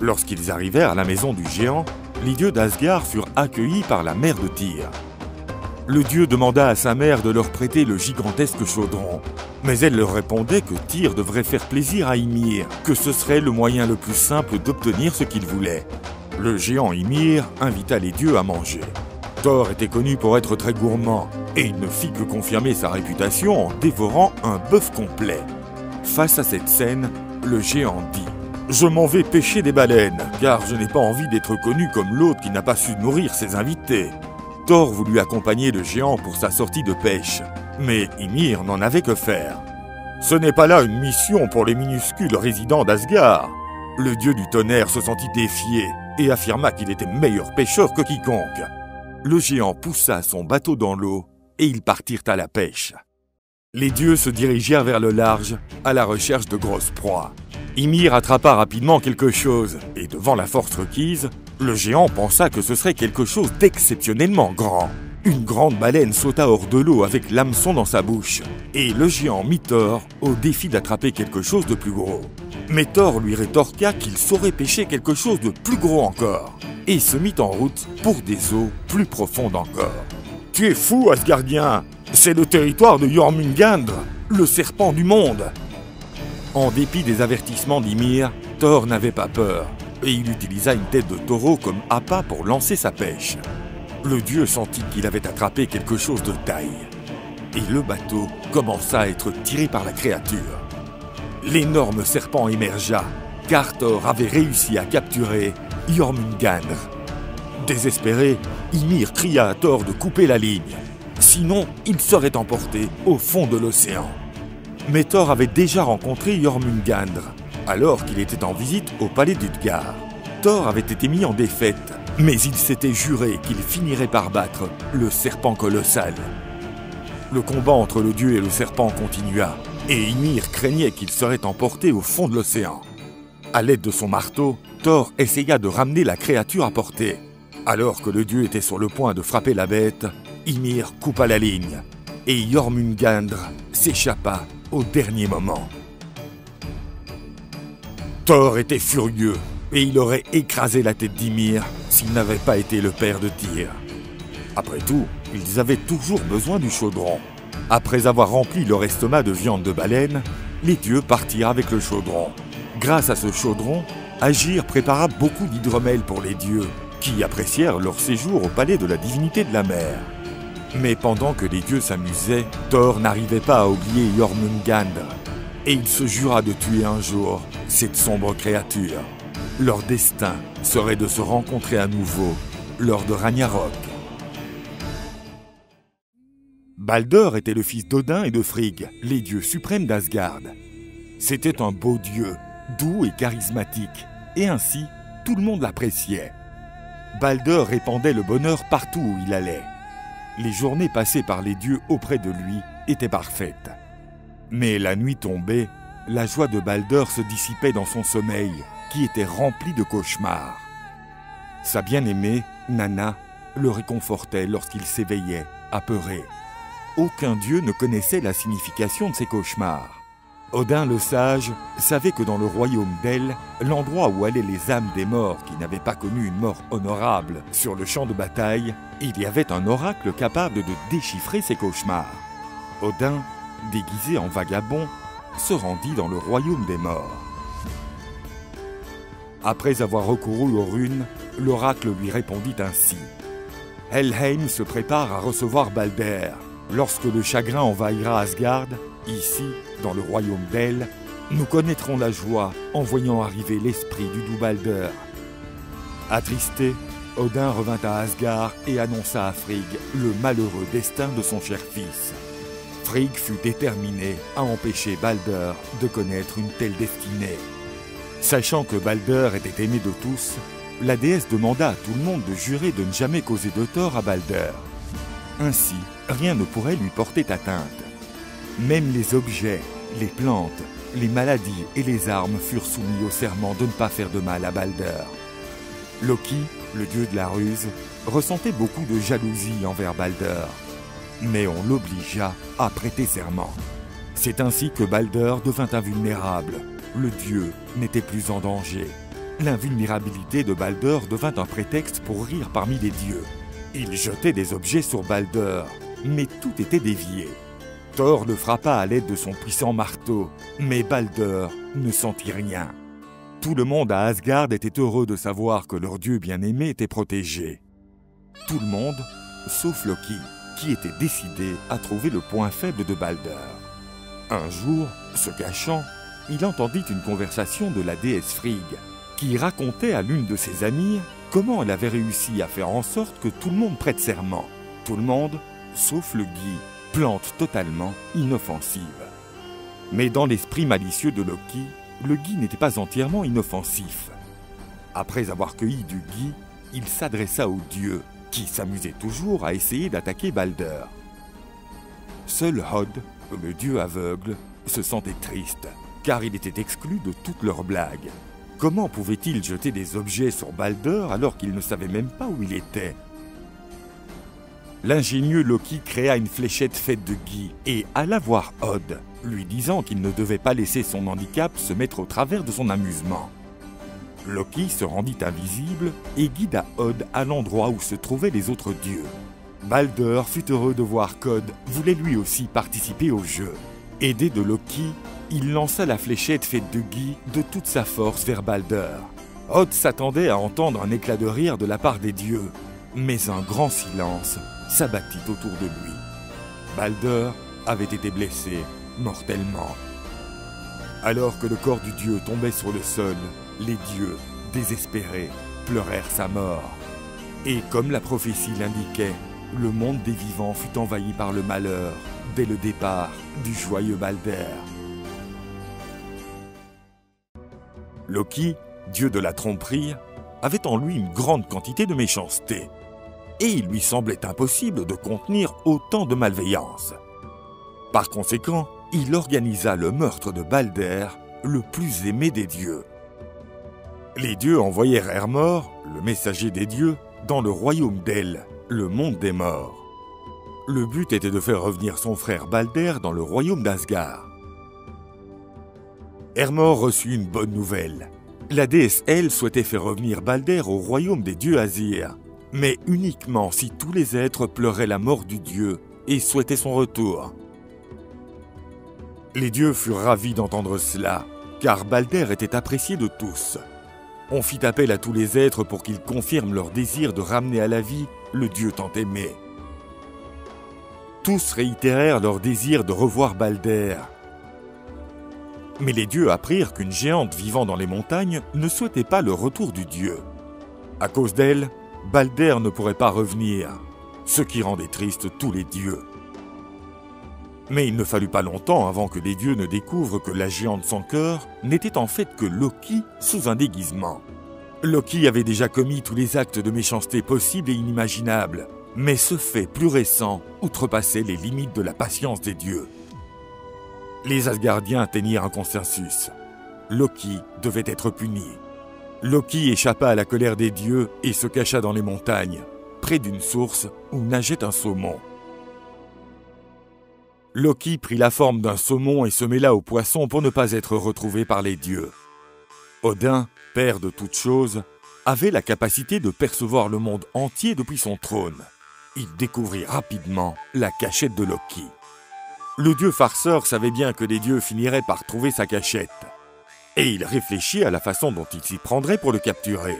Lorsqu'ils arrivèrent à la maison du géant, les dieux d'Asgard furent accueillis par la mère de Tyr. le dieu demanda à sa mère de leur prêter le gigantesque chaudron. Mais elle leur répondait que Tyr devrait faire plaisir à Ymir, que ce serait le moyen le plus simple d'obtenir ce qu'il voulait. Le géant Ymir invita les dieux à manger. Thor était connu pour être très gourmand, et il ne fit que confirmer sa réputation en dévorant un bœuf complet. Face à cette scène, le géant dit Je m'en vais pêcher des baleines, car je n'ai pas envie d'être connu comme l'autre qui n'a pas su nourrir ses invités. Thor voulut accompagner le géant pour sa sortie de pêche, mais Ymir n'en avait que faire. Ce n'est pas là une mission pour les minuscules résidents d'Asgard. Le dieu du tonnerre se sentit défié et affirma qu'il était meilleur pêcheur que quiconque le géant poussa son bateau dans l'eau et ils partirent à la pêche. Les dieux se dirigèrent vers le large à la recherche de grosses proies. Ymir attrapa rapidement quelque chose et devant la force requise, le géant pensa que ce serait quelque chose d'exceptionnellement grand. Une grande baleine sauta hors de l'eau avec l'hameçon dans sa bouche, et le géant mit Thor au défi d'attraper quelque chose de plus gros. Mais Thor lui rétorqua qu'il saurait pêcher quelque chose de plus gros encore et se mit en route pour des eaux plus profondes encore. Tu es fou, Asgardien C'est le territoire de Jormungandr, le serpent du monde En dépit des avertissements d'Ymir, Thor n'avait pas peur, et il utilisa une tête de taureau comme appât pour lancer sa pêche. Le dieu sentit qu'il avait attrapé quelque chose de taille, et le bateau commença à être tiré par la créature. L'énorme serpent émergea, car Thor avait réussi à capturer Jormungandr. Désespéré, Ymir cria à Thor de couper la ligne. Sinon, il serait emporté au fond de l'océan. Mais Thor avait déjà rencontré Jormungandr, alors qu'il était en visite au palais d'Utgard. Thor avait été mis en défaite, mais il s'était juré qu'il finirait par battre le serpent colossal. Le combat entre le dieu et le serpent continua, et Ymir craignait qu'il serait emporté au fond de l'océan. À l'aide de son marteau, Thor essaya de ramener la créature à portée. Alors que le dieu était sur le point de frapper la bête, Ymir coupa la ligne et Jormungandr s'échappa au dernier moment. Thor était furieux et il aurait écrasé la tête d'Ymir s'il n'avait pas été le père de Tyr. Après tout, ils avaient toujours besoin du chaudron. Après avoir rempli leur estomac de viande de baleine, les dieux partirent avec le chaudron. Grâce à ce chaudron, Agir prépara beaucoup d'hydromel pour les dieux, qui apprécièrent leur séjour au palais de la divinité de la mer. Mais pendant que les dieux s'amusaient, Thor n'arrivait pas à oublier Jormungandr, et il se jura de tuer un jour cette sombre créature. Leur destin serait de se rencontrer à nouveau lors de Ragnarok. Balder était le fils d'Odin et de Frigg, les dieux suprêmes d'Asgard. C'était un beau dieu doux et charismatique, et ainsi tout le monde l'appréciait. Balder répandait le bonheur partout où il allait. Les journées passées par les dieux auprès de lui étaient parfaites. Mais la nuit tombée, la joie de Balder se dissipait dans son sommeil, qui était rempli de cauchemars. Sa bien-aimée, Nana, le réconfortait lorsqu'il s'éveillait, apeuré. Aucun dieu ne connaissait la signification de ces cauchemars. Odin le sage savait que dans le royaume d'El, l'endroit où allaient les âmes des morts qui n'avaient pas connu une mort honorable sur le champ de bataille, il y avait un oracle capable de déchiffrer ces cauchemars. Odin, déguisé en vagabond, se rendit dans le royaume des morts. Après avoir recouru aux runes, l'oracle lui répondit ainsi. Helheim se prépare à recevoir Balder. Lorsque le chagrin envahira Asgard, Ici, dans le royaume d'El, nous connaîtrons la joie en voyant arriver l'esprit du doux Balder. Attristé, Odin revint à Asgard et annonça à Frigg le malheureux destin de son cher fils. Frigg fut déterminé à empêcher Balder de connaître une telle destinée. Sachant que Balder était aimé de tous, la déesse demanda à tout le monde de jurer de ne jamais causer de tort à Balder. Ainsi, rien ne pourrait lui porter atteinte. Même les objets, les plantes, les maladies et les armes furent soumis au serment de ne pas faire de mal à Balder. Loki, le dieu de la ruse, ressentait beaucoup de jalousie envers Balder, mais on l'obligea à prêter serment. C'est ainsi que Balder devint invulnérable. Le dieu n'était plus en danger. L'invulnérabilité de Balder devint un prétexte pour rire parmi les dieux. Il jetait des objets sur Balder, mais tout était dévié. Thor le frappa à l'aide de son puissant marteau, mais Balder ne sentit rien. Tout le monde à Asgard était heureux de savoir que leur dieu bien-aimé était protégé. Tout le monde, sauf Loki, qui était décidé à trouver le point faible de Balder. Un jour, se cachant, il entendit une conversation de la déesse Frigg, qui racontait à l'une de ses amies comment elle avait réussi à faire en sorte que tout le monde prête serment. Tout le monde, sauf le Guy, plante totalement inoffensive. Mais dans l'esprit malicieux de Loki, le Guy n'était pas entièrement inoffensif. Après avoir cueilli du Guy, il s'adressa au dieu, qui s'amusait toujours à essayer d'attaquer Balder. Seul Hod, le dieu aveugle, se sentait triste, car il était exclu de toutes leurs blagues. Comment pouvait-il jeter des objets sur Balder alors qu'il ne savait même pas où il était? L'ingénieux Loki créa une fléchette faite de gui et alla voir Odd, lui disant qu'il ne devait pas laisser son handicap se mettre au travers de son amusement. Loki se rendit invisible et guida Odd à l'endroit où se trouvaient les autres dieux. Balder fut heureux de voir qu'Odd voulait lui aussi participer au jeu. Aidé de Loki, il lança la fléchette faite de gui de toute sa force vers Balder. Odd s'attendait à entendre un éclat de rire de la part des dieux, mais un grand silence s'abattit autour de lui. Balder avait été blessé mortellement. Alors que le corps du dieu tombait sur le sol, les dieux, désespérés, pleurèrent sa mort. Et comme la prophétie l'indiquait, le monde des vivants fut envahi par le malheur dès le départ du joyeux Balder. Loki, dieu de la tromperie, avait en lui une grande quantité de méchanceté, et il lui semblait impossible de contenir autant de malveillance. Par conséquent, il organisa le meurtre de Balder, le plus aimé des dieux. Les dieux envoyèrent Hermor, le messager des dieux, dans le royaume d'El, le monde des morts. Le but était de faire revenir son frère Balder dans le royaume d'Asgard. Hermor reçut une bonne nouvelle. La déesse Elle souhaitait faire revenir Balder au royaume des dieux Azir, mais uniquement si tous les êtres pleuraient la mort du dieu et souhaitaient son retour. Les dieux furent ravis d'entendre cela, car Balder était apprécié de tous. On fit appel à tous les êtres pour qu'ils confirment leur désir de ramener à la vie le dieu tant aimé. Tous réitérèrent leur désir de revoir Balder, mais les dieux apprirent qu'une géante vivant dans les montagnes ne souhaitait pas le retour du dieu. À cause d'elle, Balder ne pourrait pas revenir, ce qui rendait triste tous les dieux. Mais il ne fallut pas longtemps avant que les dieux ne découvrent que la géante sans cœur n'était en fait que Loki sous un déguisement. Loki avait déjà commis tous les actes de méchanceté possibles et inimaginables, mais ce fait plus récent outrepassait les limites de la patience des dieux. Les Asgardiens atteignirent un consensus. Loki devait être puni. Loki échappa à la colère des dieux et se cacha dans les montagnes, près d'une source où nageait un saumon. Loki prit la forme d'un saumon et se mêla aux poissons pour ne pas être retrouvé par les dieux. Odin, père de toutes choses, avait la capacité de percevoir le monde entier depuis son trône. Il découvrit rapidement la cachette de Loki. Le dieu farceur savait bien que les dieux finiraient par trouver sa cachette. Et il réfléchit à la façon dont il s'y prendrait pour le capturer.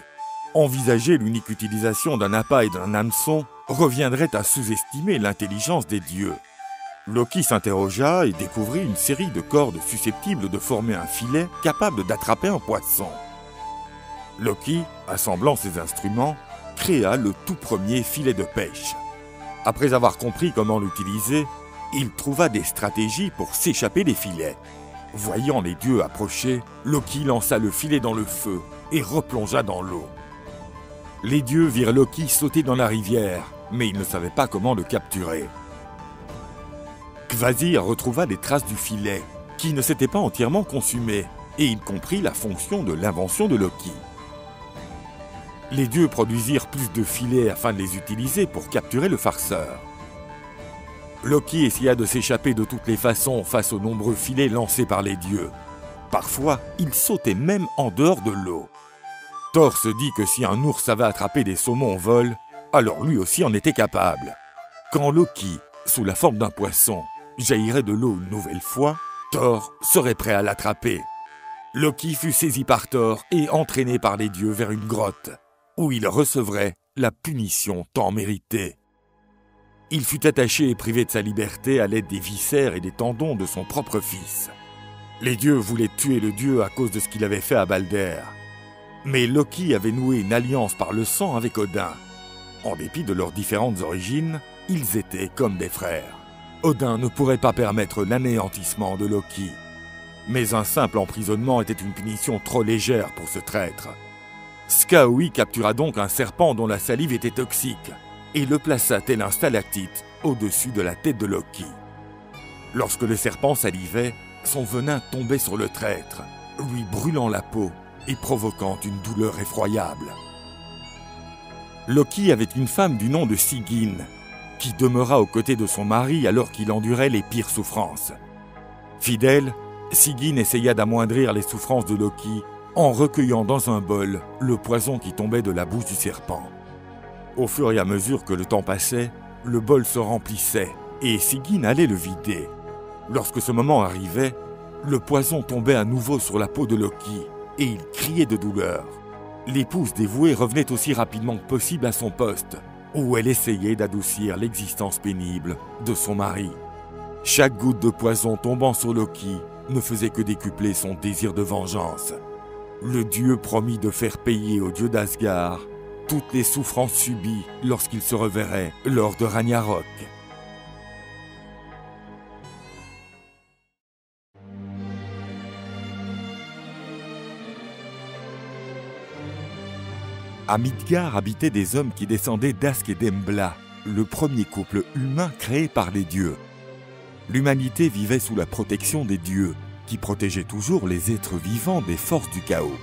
Envisager l'unique utilisation d'un appât et d'un hameçon reviendrait à sous-estimer l'intelligence des dieux. Loki s'interrogea et découvrit une série de cordes susceptibles de former un filet capable d'attraper un poisson. Loki, assemblant ses instruments, créa le tout premier filet de pêche. Après avoir compris comment l'utiliser, il trouva des stratégies pour s'échapper des filets. Voyant les dieux approcher, Loki lança le filet dans le feu et replongea dans l'eau. Les dieux virent Loki sauter dans la rivière, mais ils ne savaient pas comment le capturer. Kvasir retrouva des traces du filet, qui ne s'était pas entièrement consumé, et il comprit la fonction de l'invention de Loki. Les dieux produisirent plus de filets afin de les utiliser pour capturer le farceur. Loki essaya de s'échapper de toutes les façons face aux nombreux filets lancés par les dieux. Parfois, il sautait même en dehors de l'eau. Thor se dit que si un ours savait attraper des saumons en vol, alors lui aussi en était capable. Quand Loki, sous la forme d'un poisson, jaillirait de l'eau une nouvelle fois, Thor serait prêt à l'attraper. Loki fut saisi par Thor et entraîné par les dieux vers une grotte, où il recevrait la punition tant méritée. Il fut attaché et privé de sa liberté à l'aide des viscères et des tendons de son propre fils. Les dieux voulaient tuer le dieu à cause de ce qu'il avait fait à Balder. Mais Loki avait noué une alliance par le sang avec Odin. En dépit de leurs différentes origines, ils étaient comme des frères. Odin ne pourrait pas permettre l'anéantissement de Loki. Mais un simple emprisonnement était une punition trop légère pour ce traître. Skaoi captura donc un serpent dont la salive était toxique et le plaça tel un stalactite au-dessus de la tête de Loki. Lorsque le serpent salivait, son venin tombait sur le traître, lui brûlant la peau et provoquant une douleur effroyable. Loki avait une femme du nom de Sigyn, qui demeura aux côtés de son mari alors qu'il endurait les pires souffrances. Fidèle, Sigyn essaya d'amoindrir les souffrances de Loki en recueillant dans un bol le poison qui tombait de la bouche du serpent. Au fur et à mesure que le temps passait, le bol se remplissait et Sigyn allait le vider. Lorsque ce moment arrivait, le poison tombait à nouveau sur la peau de Loki et il criait de douleur. L'épouse dévouée revenait aussi rapidement que possible à son poste, où elle essayait d'adoucir l'existence pénible de son mari. Chaque goutte de poison tombant sur Loki ne faisait que décupler son désir de vengeance. Le dieu promit de faire payer au dieu d'Asgard toutes les souffrances subies lorsqu'il se reverrait lors de Ragnarok. À Midgard habitaient des hommes qui descendaient d'Ask et d'Embla, le premier couple humain créé par les dieux. L'humanité vivait sous la protection des dieux, qui protégeaient toujours les êtres vivants des forces du chaos.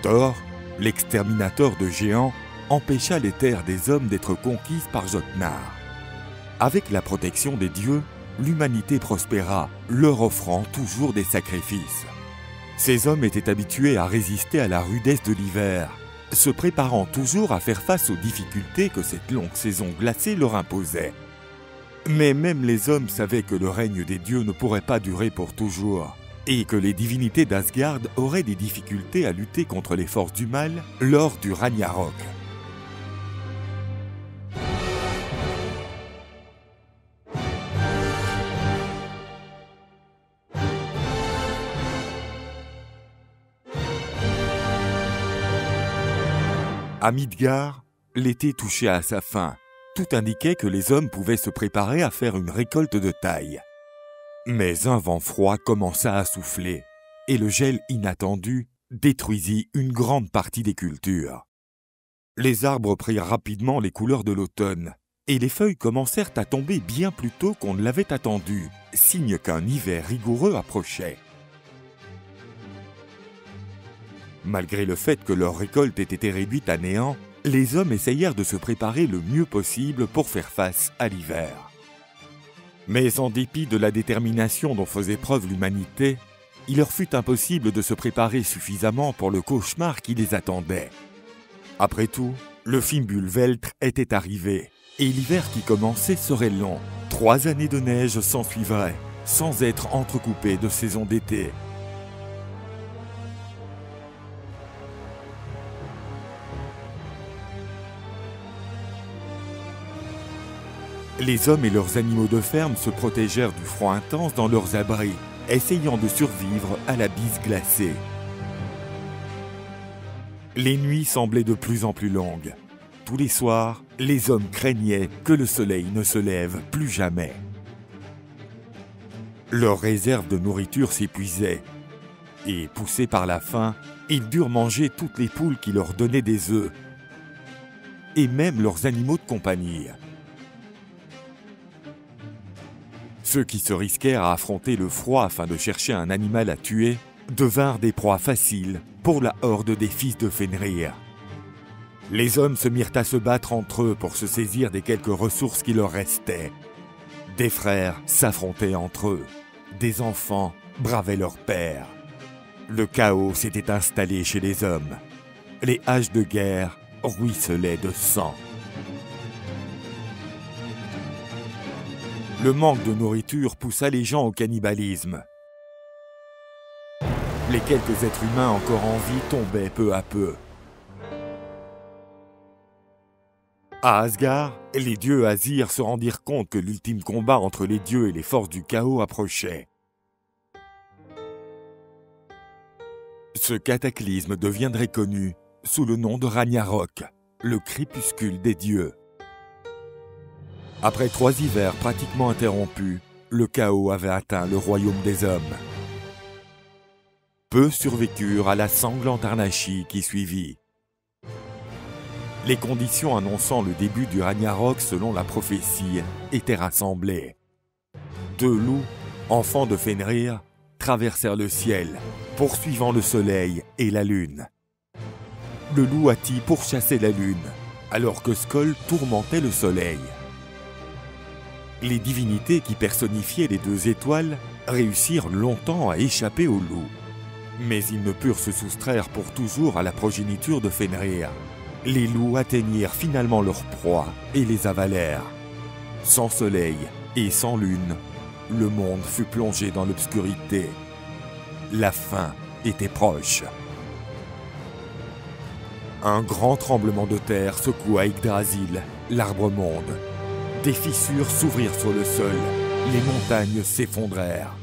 Thor, l'exterminateur de géants, empêcha les terres des hommes d'être conquises par Jotnar. Avec la protection des dieux, l'humanité prospéra, leur offrant toujours des sacrifices. Ces hommes étaient habitués à résister à la rudesse de l'hiver, se préparant toujours à faire face aux difficultés que cette longue saison glacée leur imposait. Mais même les hommes savaient que le règne des dieux ne pourrait pas durer pour toujours, et que les divinités d'Asgard auraient des difficultés à lutter contre les forces du mal lors du Ragnarok. À Midgard, l'été touchait à sa fin. Tout indiquait que les hommes pouvaient se préparer à faire une récolte de taille. Mais un vent froid commença à souffler, et le gel inattendu détruisit une grande partie des cultures. Les arbres prirent rapidement les couleurs de l'automne, et les feuilles commencèrent à tomber bien plus tôt qu'on ne l'avait attendu, signe qu'un hiver rigoureux approchait. Malgré le fait que leur récolte ait été réduite à néant, les hommes essayèrent de se préparer le mieux possible pour faire face à l'hiver. Mais en dépit de la détermination dont faisait preuve l'humanité, il leur fut impossible de se préparer suffisamment pour le cauchemar qui les attendait. Après tout, le Fimbulveltre était arrivé, et l'hiver qui commençait serait long. Trois années de neige s'ensuivraient, sans être entrecoupées de saisons d'été. Les hommes et leurs animaux de ferme se protégèrent du froid intense dans leurs abris, essayant de survivre à la bise glacée. Les nuits semblaient de plus en plus longues. Tous les soirs, les hommes craignaient que le soleil ne se lève plus jamais. Leurs réserves de nourriture s'épuisaient, et poussés par la faim, ils durent manger toutes les poules qui leur donnaient des œufs, et même leurs animaux de compagnie. Ceux qui se risquèrent à affronter le froid afin de chercher un animal à tuer devinrent des proies faciles pour la horde des fils de Fenrir. Les hommes se mirent à se battre entre eux pour se saisir des quelques ressources qui leur restaient. Des frères s'affrontaient entre eux, des enfants bravaient leur père. Le chaos s'était installé chez les hommes. Les haches de guerre ruisselaient de sang. Le manque de nourriture poussa les gens au cannibalisme. Les quelques êtres humains encore en vie tombaient peu à peu. À Asgard, les dieux Azir se rendirent compte que l'ultime combat entre les dieux et les forces du chaos approchait. Ce cataclysme deviendrait connu sous le nom de Ragnarok, le crépuscule des dieux. Après trois hivers pratiquement interrompus, le chaos avait atteint le royaume des hommes. Peu survécurent à la sanglante anarchie qui suivit. Les conditions annonçant le début du Ragnarok selon la prophétie étaient rassemblées. Deux loups, enfants de Fenrir, traversèrent le ciel, poursuivant le soleil et la lune. Le loup Hati pourchassait la lune, alors que Skoll tourmentait le soleil? Les divinités qui personnifiaient les deux étoiles réussirent longtemps à échapper au loup. Mais ils ne purent se soustraire pour toujours à la progéniture de Fenrir, les loups atteignirent finalement leur proie et les avalèrent. Sans soleil et sans lune, le monde fut plongé dans l'obscurité. La fin était proche. Un grand tremblement de terre secoua Yggdrasil, l'arbre-monde. Des fissures s'ouvrirent sur le sol, les montagnes s'effondrèrent.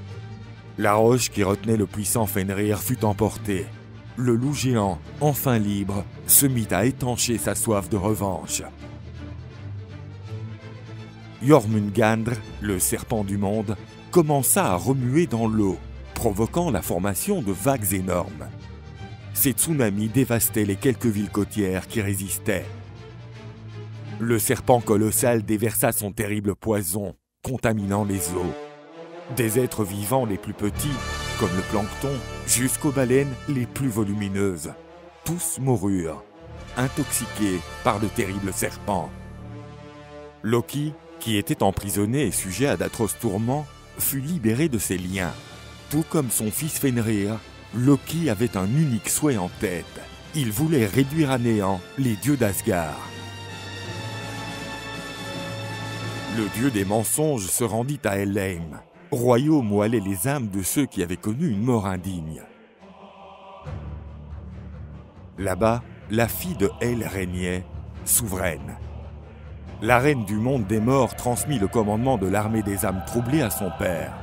La roche qui retenait le puissant Fenrir fut emportée le loup géant, enfin libre, se mit à étancher sa soif de revanche. Jormungandr, le serpent du monde, commença à remuer dans l'eau, provoquant la formation de vagues énormes. Ces tsunamis dévastaient les quelques villes côtières qui résistaient. Le serpent colossal déversa son terrible poison, contaminant les eaux. Des êtres vivants les plus petits comme le plancton, jusqu'aux baleines les plus volumineuses. Tous moururent, intoxiqués par le terrible serpent. Loki, qui était emprisonné et sujet à d'atroces tourments, fut libéré de ses liens. Tout comme son fils Fenrir, Loki avait un unique souhait en tête. Il voulait réduire à néant les dieux d'Asgard. Le dieu des mensonges se rendit à Helheim royaume où allaient les âmes de ceux qui avaient connu une mort indigne. Là-bas, la fille de Hel régnait, souveraine. La reine du monde des morts transmit le commandement de l'armée des âmes troublées à son père.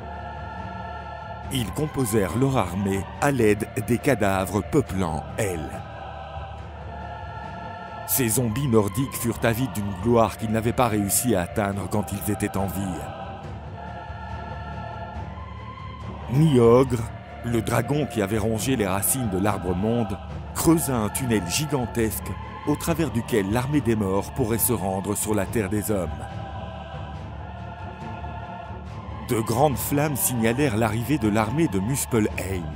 Ils composèrent leur armée à l'aide des cadavres peuplant Elle. Ces zombies nordiques furent avides d'une gloire qu'ils n'avaient pas réussi à atteindre quand ils étaient en vie. Niogre, le dragon qui avait rongé les racines de l'arbre monde, creusa un tunnel gigantesque au travers duquel l'armée des morts pourrait se rendre sur la terre des hommes. De grandes flammes signalèrent l'arrivée de l'armée de Muspelheim.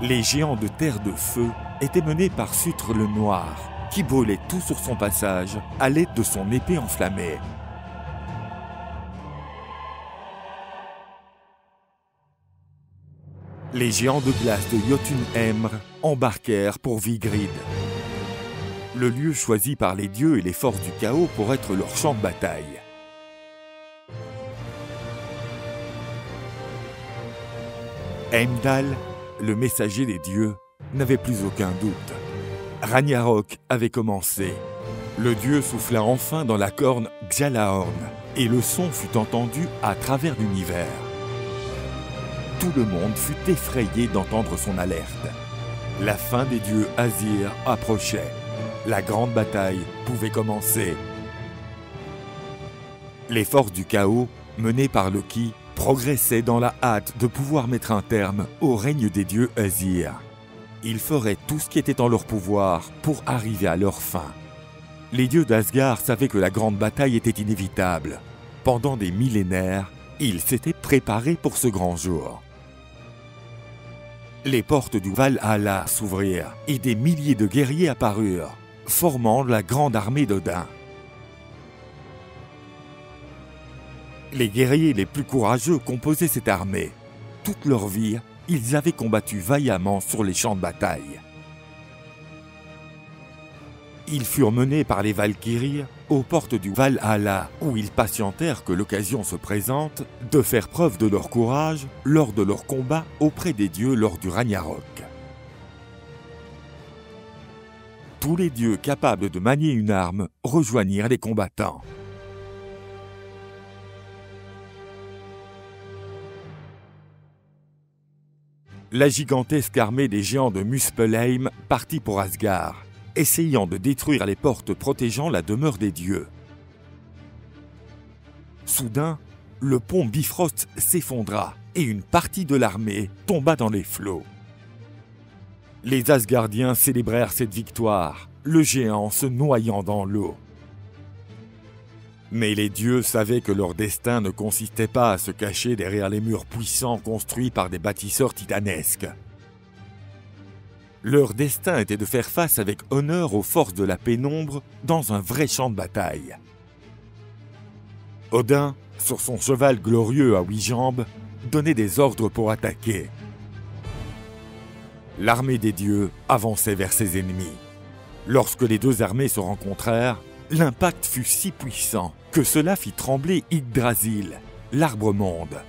Les géants de terre de feu étaient menés par Sutre le Noir, qui brûlait tout sur son passage à l'aide de son épée enflammée. les géants de glace de Jotunheim embarquèrent pour Vigrid, le lieu choisi par les dieux et les forces du chaos pour être leur champ de bataille. Heimdall, le messager des dieux, n'avait plus aucun doute. Ragnarok avait commencé. Le dieu souffla enfin dans la corne Xalahorn et le son fut entendu à travers l'univers tout le monde fut effrayé d'entendre son alerte. La fin des dieux Azir approchait. La grande bataille pouvait commencer. Les forces du chaos, menées par Loki, progressaient dans la hâte de pouvoir mettre un terme au règne des dieux Azir. Ils feraient tout ce qui était en leur pouvoir pour arriver à leur fin. Les dieux d'Asgard savaient que la grande bataille était inévitable. Pendant des millénaires, ils s'étaient préparés pour ce grand jour. Les portes du Valhalla s'ouvrirent et des milliers de guerriers apparurent, formant la grande armée d'Odin. Les guerriers les plus courageux composaient cette armée. Toute leur vie, ils avaient combattu vaillamment sur les champs de bataille. ils furent menés par les Valkyries aux portes du Valhalla, où ils patientèrent que l'occasion se présente de faire preuve de leur courage lors de leur combat auprès des dieux lors du Ragnarok. Tous les dieux capables de manier une arme rejoignirent les combattants. La gigantesque armée des géants de Muspelheim partit pour Asgard, essayant de détruire les portes protégeant la demeure des dieux. Soudain, le pont Bifrost s'effondra et une partie de l'armée tomba dans les flots. Les Asgardiens célébrèrent cette victoire, le géant se noyant dans l'eau. Mais les dieux savaient que leur destin ne consistait pas à se cacher derrière les murs puissants construits par des bâtisseurs titanesques. Leur destin était de faire face avec honneur aux forces de la pénombre dans un vrai champ de bataille. Odin, sur son cheval glorieux à huit jambes, donnait des ordres pour attaquer. L'armée des dieux avançait vers ses ennemis. Lorsque les deux armées se rencontrèrent, l'impact fut si puissant que cela fit trembler Yggdrasil, l'arbre-monde.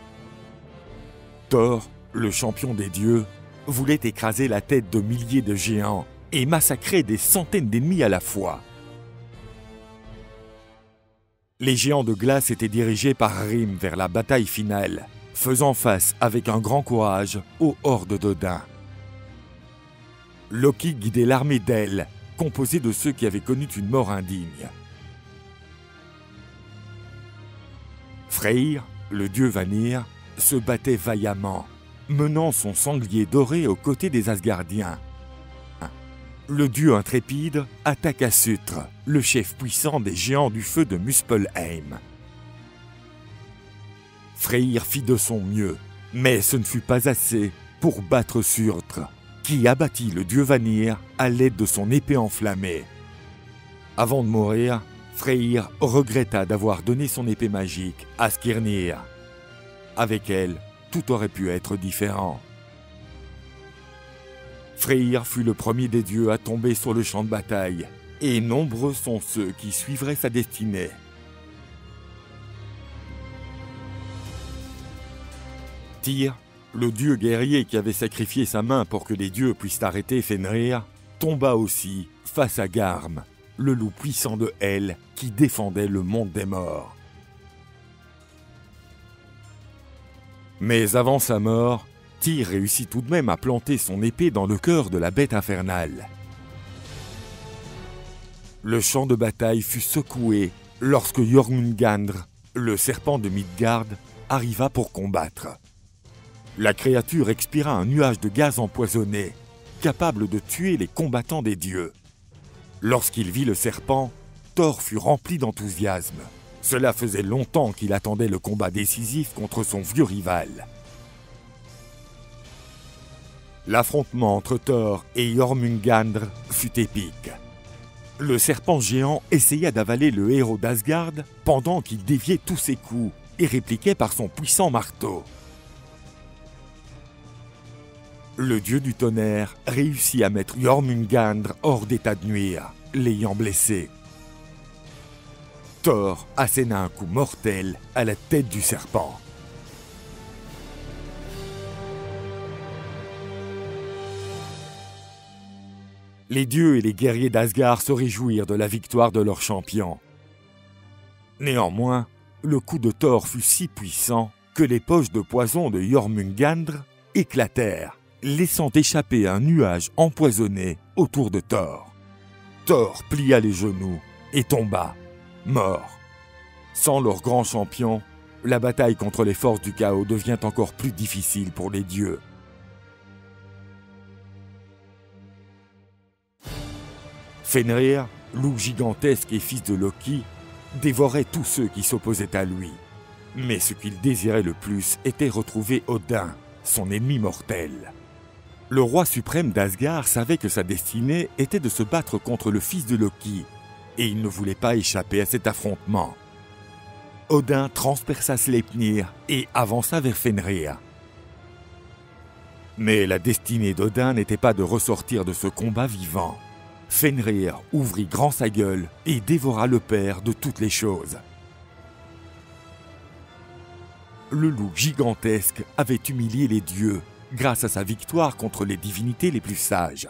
Thor, le champion des dieux, voulait écraser la tête de milliers de géants et massacrer des centaines d'ennemis à la fois. Les géants de glace étaient dirigés par Rim vers la bataille finale, faisant face avec un grand courage aux hordes d'Odin. Loki guidait l'armée d'El, composée de ceux qui avaient connu une mort indigne. Freyr, le dieu Vanir, se battait vaillamment, menant son sanglier doré aux côtés des Asgardiens. Le dieu intrépide attaqua Sutre, le chef puissant des géants du feu de Muspelheim. Freyr fit de son mieux, mais ce ne fut pas assez pour battre Surtre, qui abattit le dieu Vanir à l'aide de son épée enflammée. Avant de mourir, Freyr regretta d'avoir donné son épée magique à Skirnir. Avec elle, tout aurait pu être différent. Freyr fut le premier des dieux à tomber sur le champ de bataille, et nombreux sont ceux qui suivraient sa destinée. Tyr, le dieu guerrier qui avait sacrifié sa main pour que les dieux puissent arrêter Fenrir, tomba aussi face à Garm, le loup puissant de Hel qui défendait le monde des morts. Mais avant sa mort, Tyr réussit tout de même à planter son épée dans le cœur de la bête infernale. Le champ de bataille fut secoué lorsque Jormungandr, le serpent de Midgard, arriva pour combattre. La créature expira un nuage de gaz empoisonné, capable de tuer les combattants des dieux. Lorsqu'il vit le serpent, Thor fut rempli d'enthousiasme. Cela faisait longtemps qu'il attendait le combat décisif contre son vieux rival. L'affrontement entre Thor et Jormungandr fut épique. Le serpent géant essaya d'avaler le héros d'Asgard pendant qu'il déviait tous ses coups et répliquait par son puissant marteau. Le dieu du tonnerre réussit à mettre Jormungandr hors d'état de nuire, l'ayant blessé. Thor asséna un coup mortel à la tête du serpent. Les dieux et les guerriers d'Asgard se réjouirent de la victoire de leur champion. Néanmoins, le coup de Thor fut si puissant que les poches de poison de Jormungandr éclatèrent, laissant échapper un nuage empoisonné autour de Thor. Thor plia les genoux et tomba, morts. Sans leur grand champion, la bataille contre les forces du chaos devient encore plus difficile pour les dieux. Fenrir, loup gigantesque et fils de Loki, dévorait tous ceux qui s'opposaient à lui. Mais ce qu'il désirait le plus était retrouver Odin, son ennemi mortel. Le roi suprême d'Asgard savait que sa destinée était de se battre contre le fils de Loki, et il ne voulait pas échapper à cet affrontement. Odin transperça Sleipnir et avança vers Fenrir. Mais la destinée d'Odin n'était pas de ressortir de ce combat vivant. Fenrir ouvrit grand sa gueule et dévora le père de toutes les choses. Le loup gigantesque avait humilié les dieux grâce à sa victoire contre les divinités les plus sages.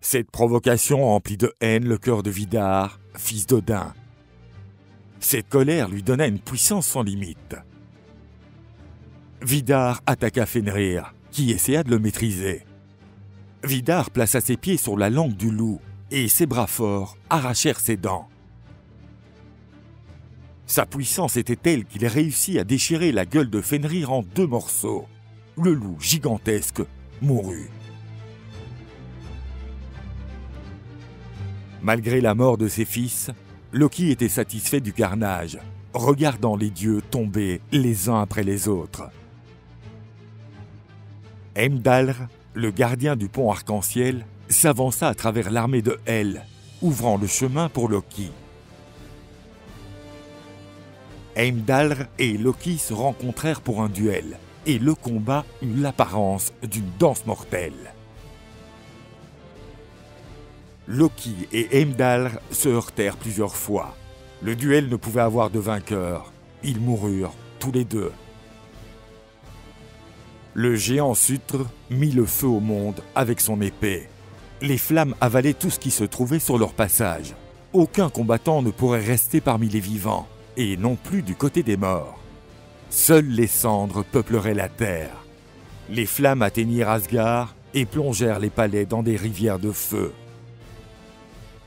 Cette provocation remplit de haine le cœur de Vidar, fils d'Odin. Cette colère lui donna une puissance sans limite. Vidar attaqua Fenrir, qui essaya de le maîtriser. Vidar plaça ses pieds sur la langue du loup et ses bras forts arrachèrent ses dents. Sa puissance était telle qu'il réussit à déchirer la gueule de Fenrir en deux morceaux. Le loup gigantesque mourut. Malgré la mort de ses fils, Loki était satisfait du carnage, regardant les dieux tomber les uns après les autres. Heimdallr, le gardien du pont arc-en-ciel, s'avança à travers l'armée de Hel, ouvrant le chemin pour Loki. Heimdallr et Loki se rencontrèrent pour un duel, et le combat eut l'apparence d'une danse mortelle. Loki et Heimdall se heurtèrent plusieurs fois. Le duel ne pouvait avoir de vainqueur. Ils moururent tous les deux. Le géant Sutre mit le feu au monde avec son épée. Les flammes avalaient tout ce qui se trouvait sur leur passage. Aucun combattant ne pourrait rester parmi les vivants, et non plus du côté des morts. Seules les cendres peupleraient la terre. Les flammes atteignirent Asgard et plongèrent les palais dans des rivières de feu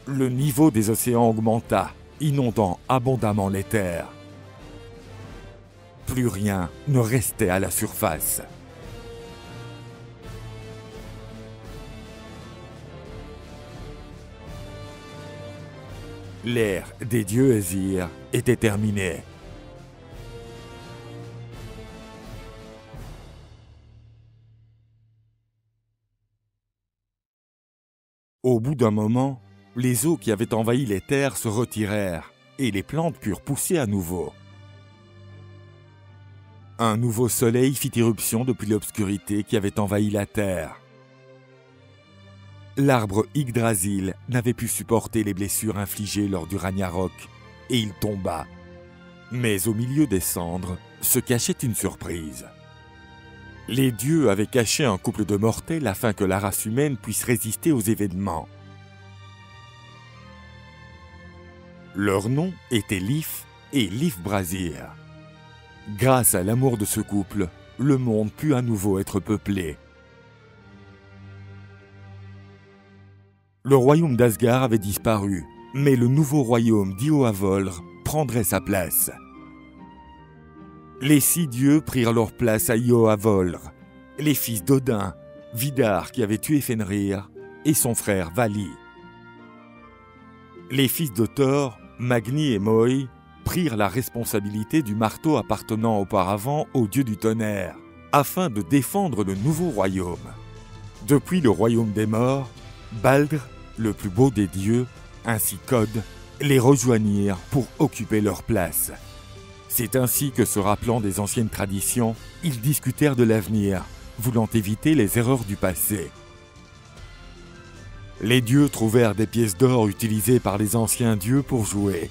le niveau des océans augmenta, inondant abondamment les terres. Plus rien ne restait à la surface. L'ère des dieux Azir était terminée. Au bout d'un moment, les eaux qui avaient envahi les terres se retirèrent et les plantes purent pousser à nouveau. Un nouveau soleil fit irruption depuis l'obscurité qui avait envahi la terre. L'arbre Yggdrasil n'avait pu supporter les blessures infligées lors du Ragnarok et il tomba. Mais au milieu des cendres se cachait une surprise. Les dieux avaient caché un couple de mortels afin que la race humaine puisse résister aux événements. Leur nom était Lif et Lif Brasir. Grâce à l'amour de ce couple, le monde put à nouveau être peuplé. Le royaume d'Asgard avait disparu, mais le nouveau royaume d'Ioavolr prendrait sa place. Les six dieux prirent leur place à Ioavolr, les fils d'Odin, Vidar qui avait tué Fenrir, et son frère Vali. Les fils de Thor, Magni et Moi, prirent la responsabilité du marteau appartenant auparavant au dieu du tonnerre, afin de défendre le nouveau royaume. Depuis le royaume des morts, Baldr, le plus beau des dieux, ainsi qu'Od, les rejoignirent pour occuper leur place. C'est ainsi que, se rappelant des anciennes traditions, ils discutèrent de l'avenir, voulant éviter les erreurs du passé. Les dieux trouvèrent des pièces d'or utilisées par les anciens dieux pour jouer.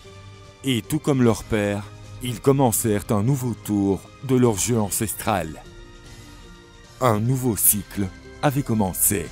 Et tout comme leur père, ils commencèrent un nouveau tour de leur jeu ancestral. Un nouveau cycle avait commencé.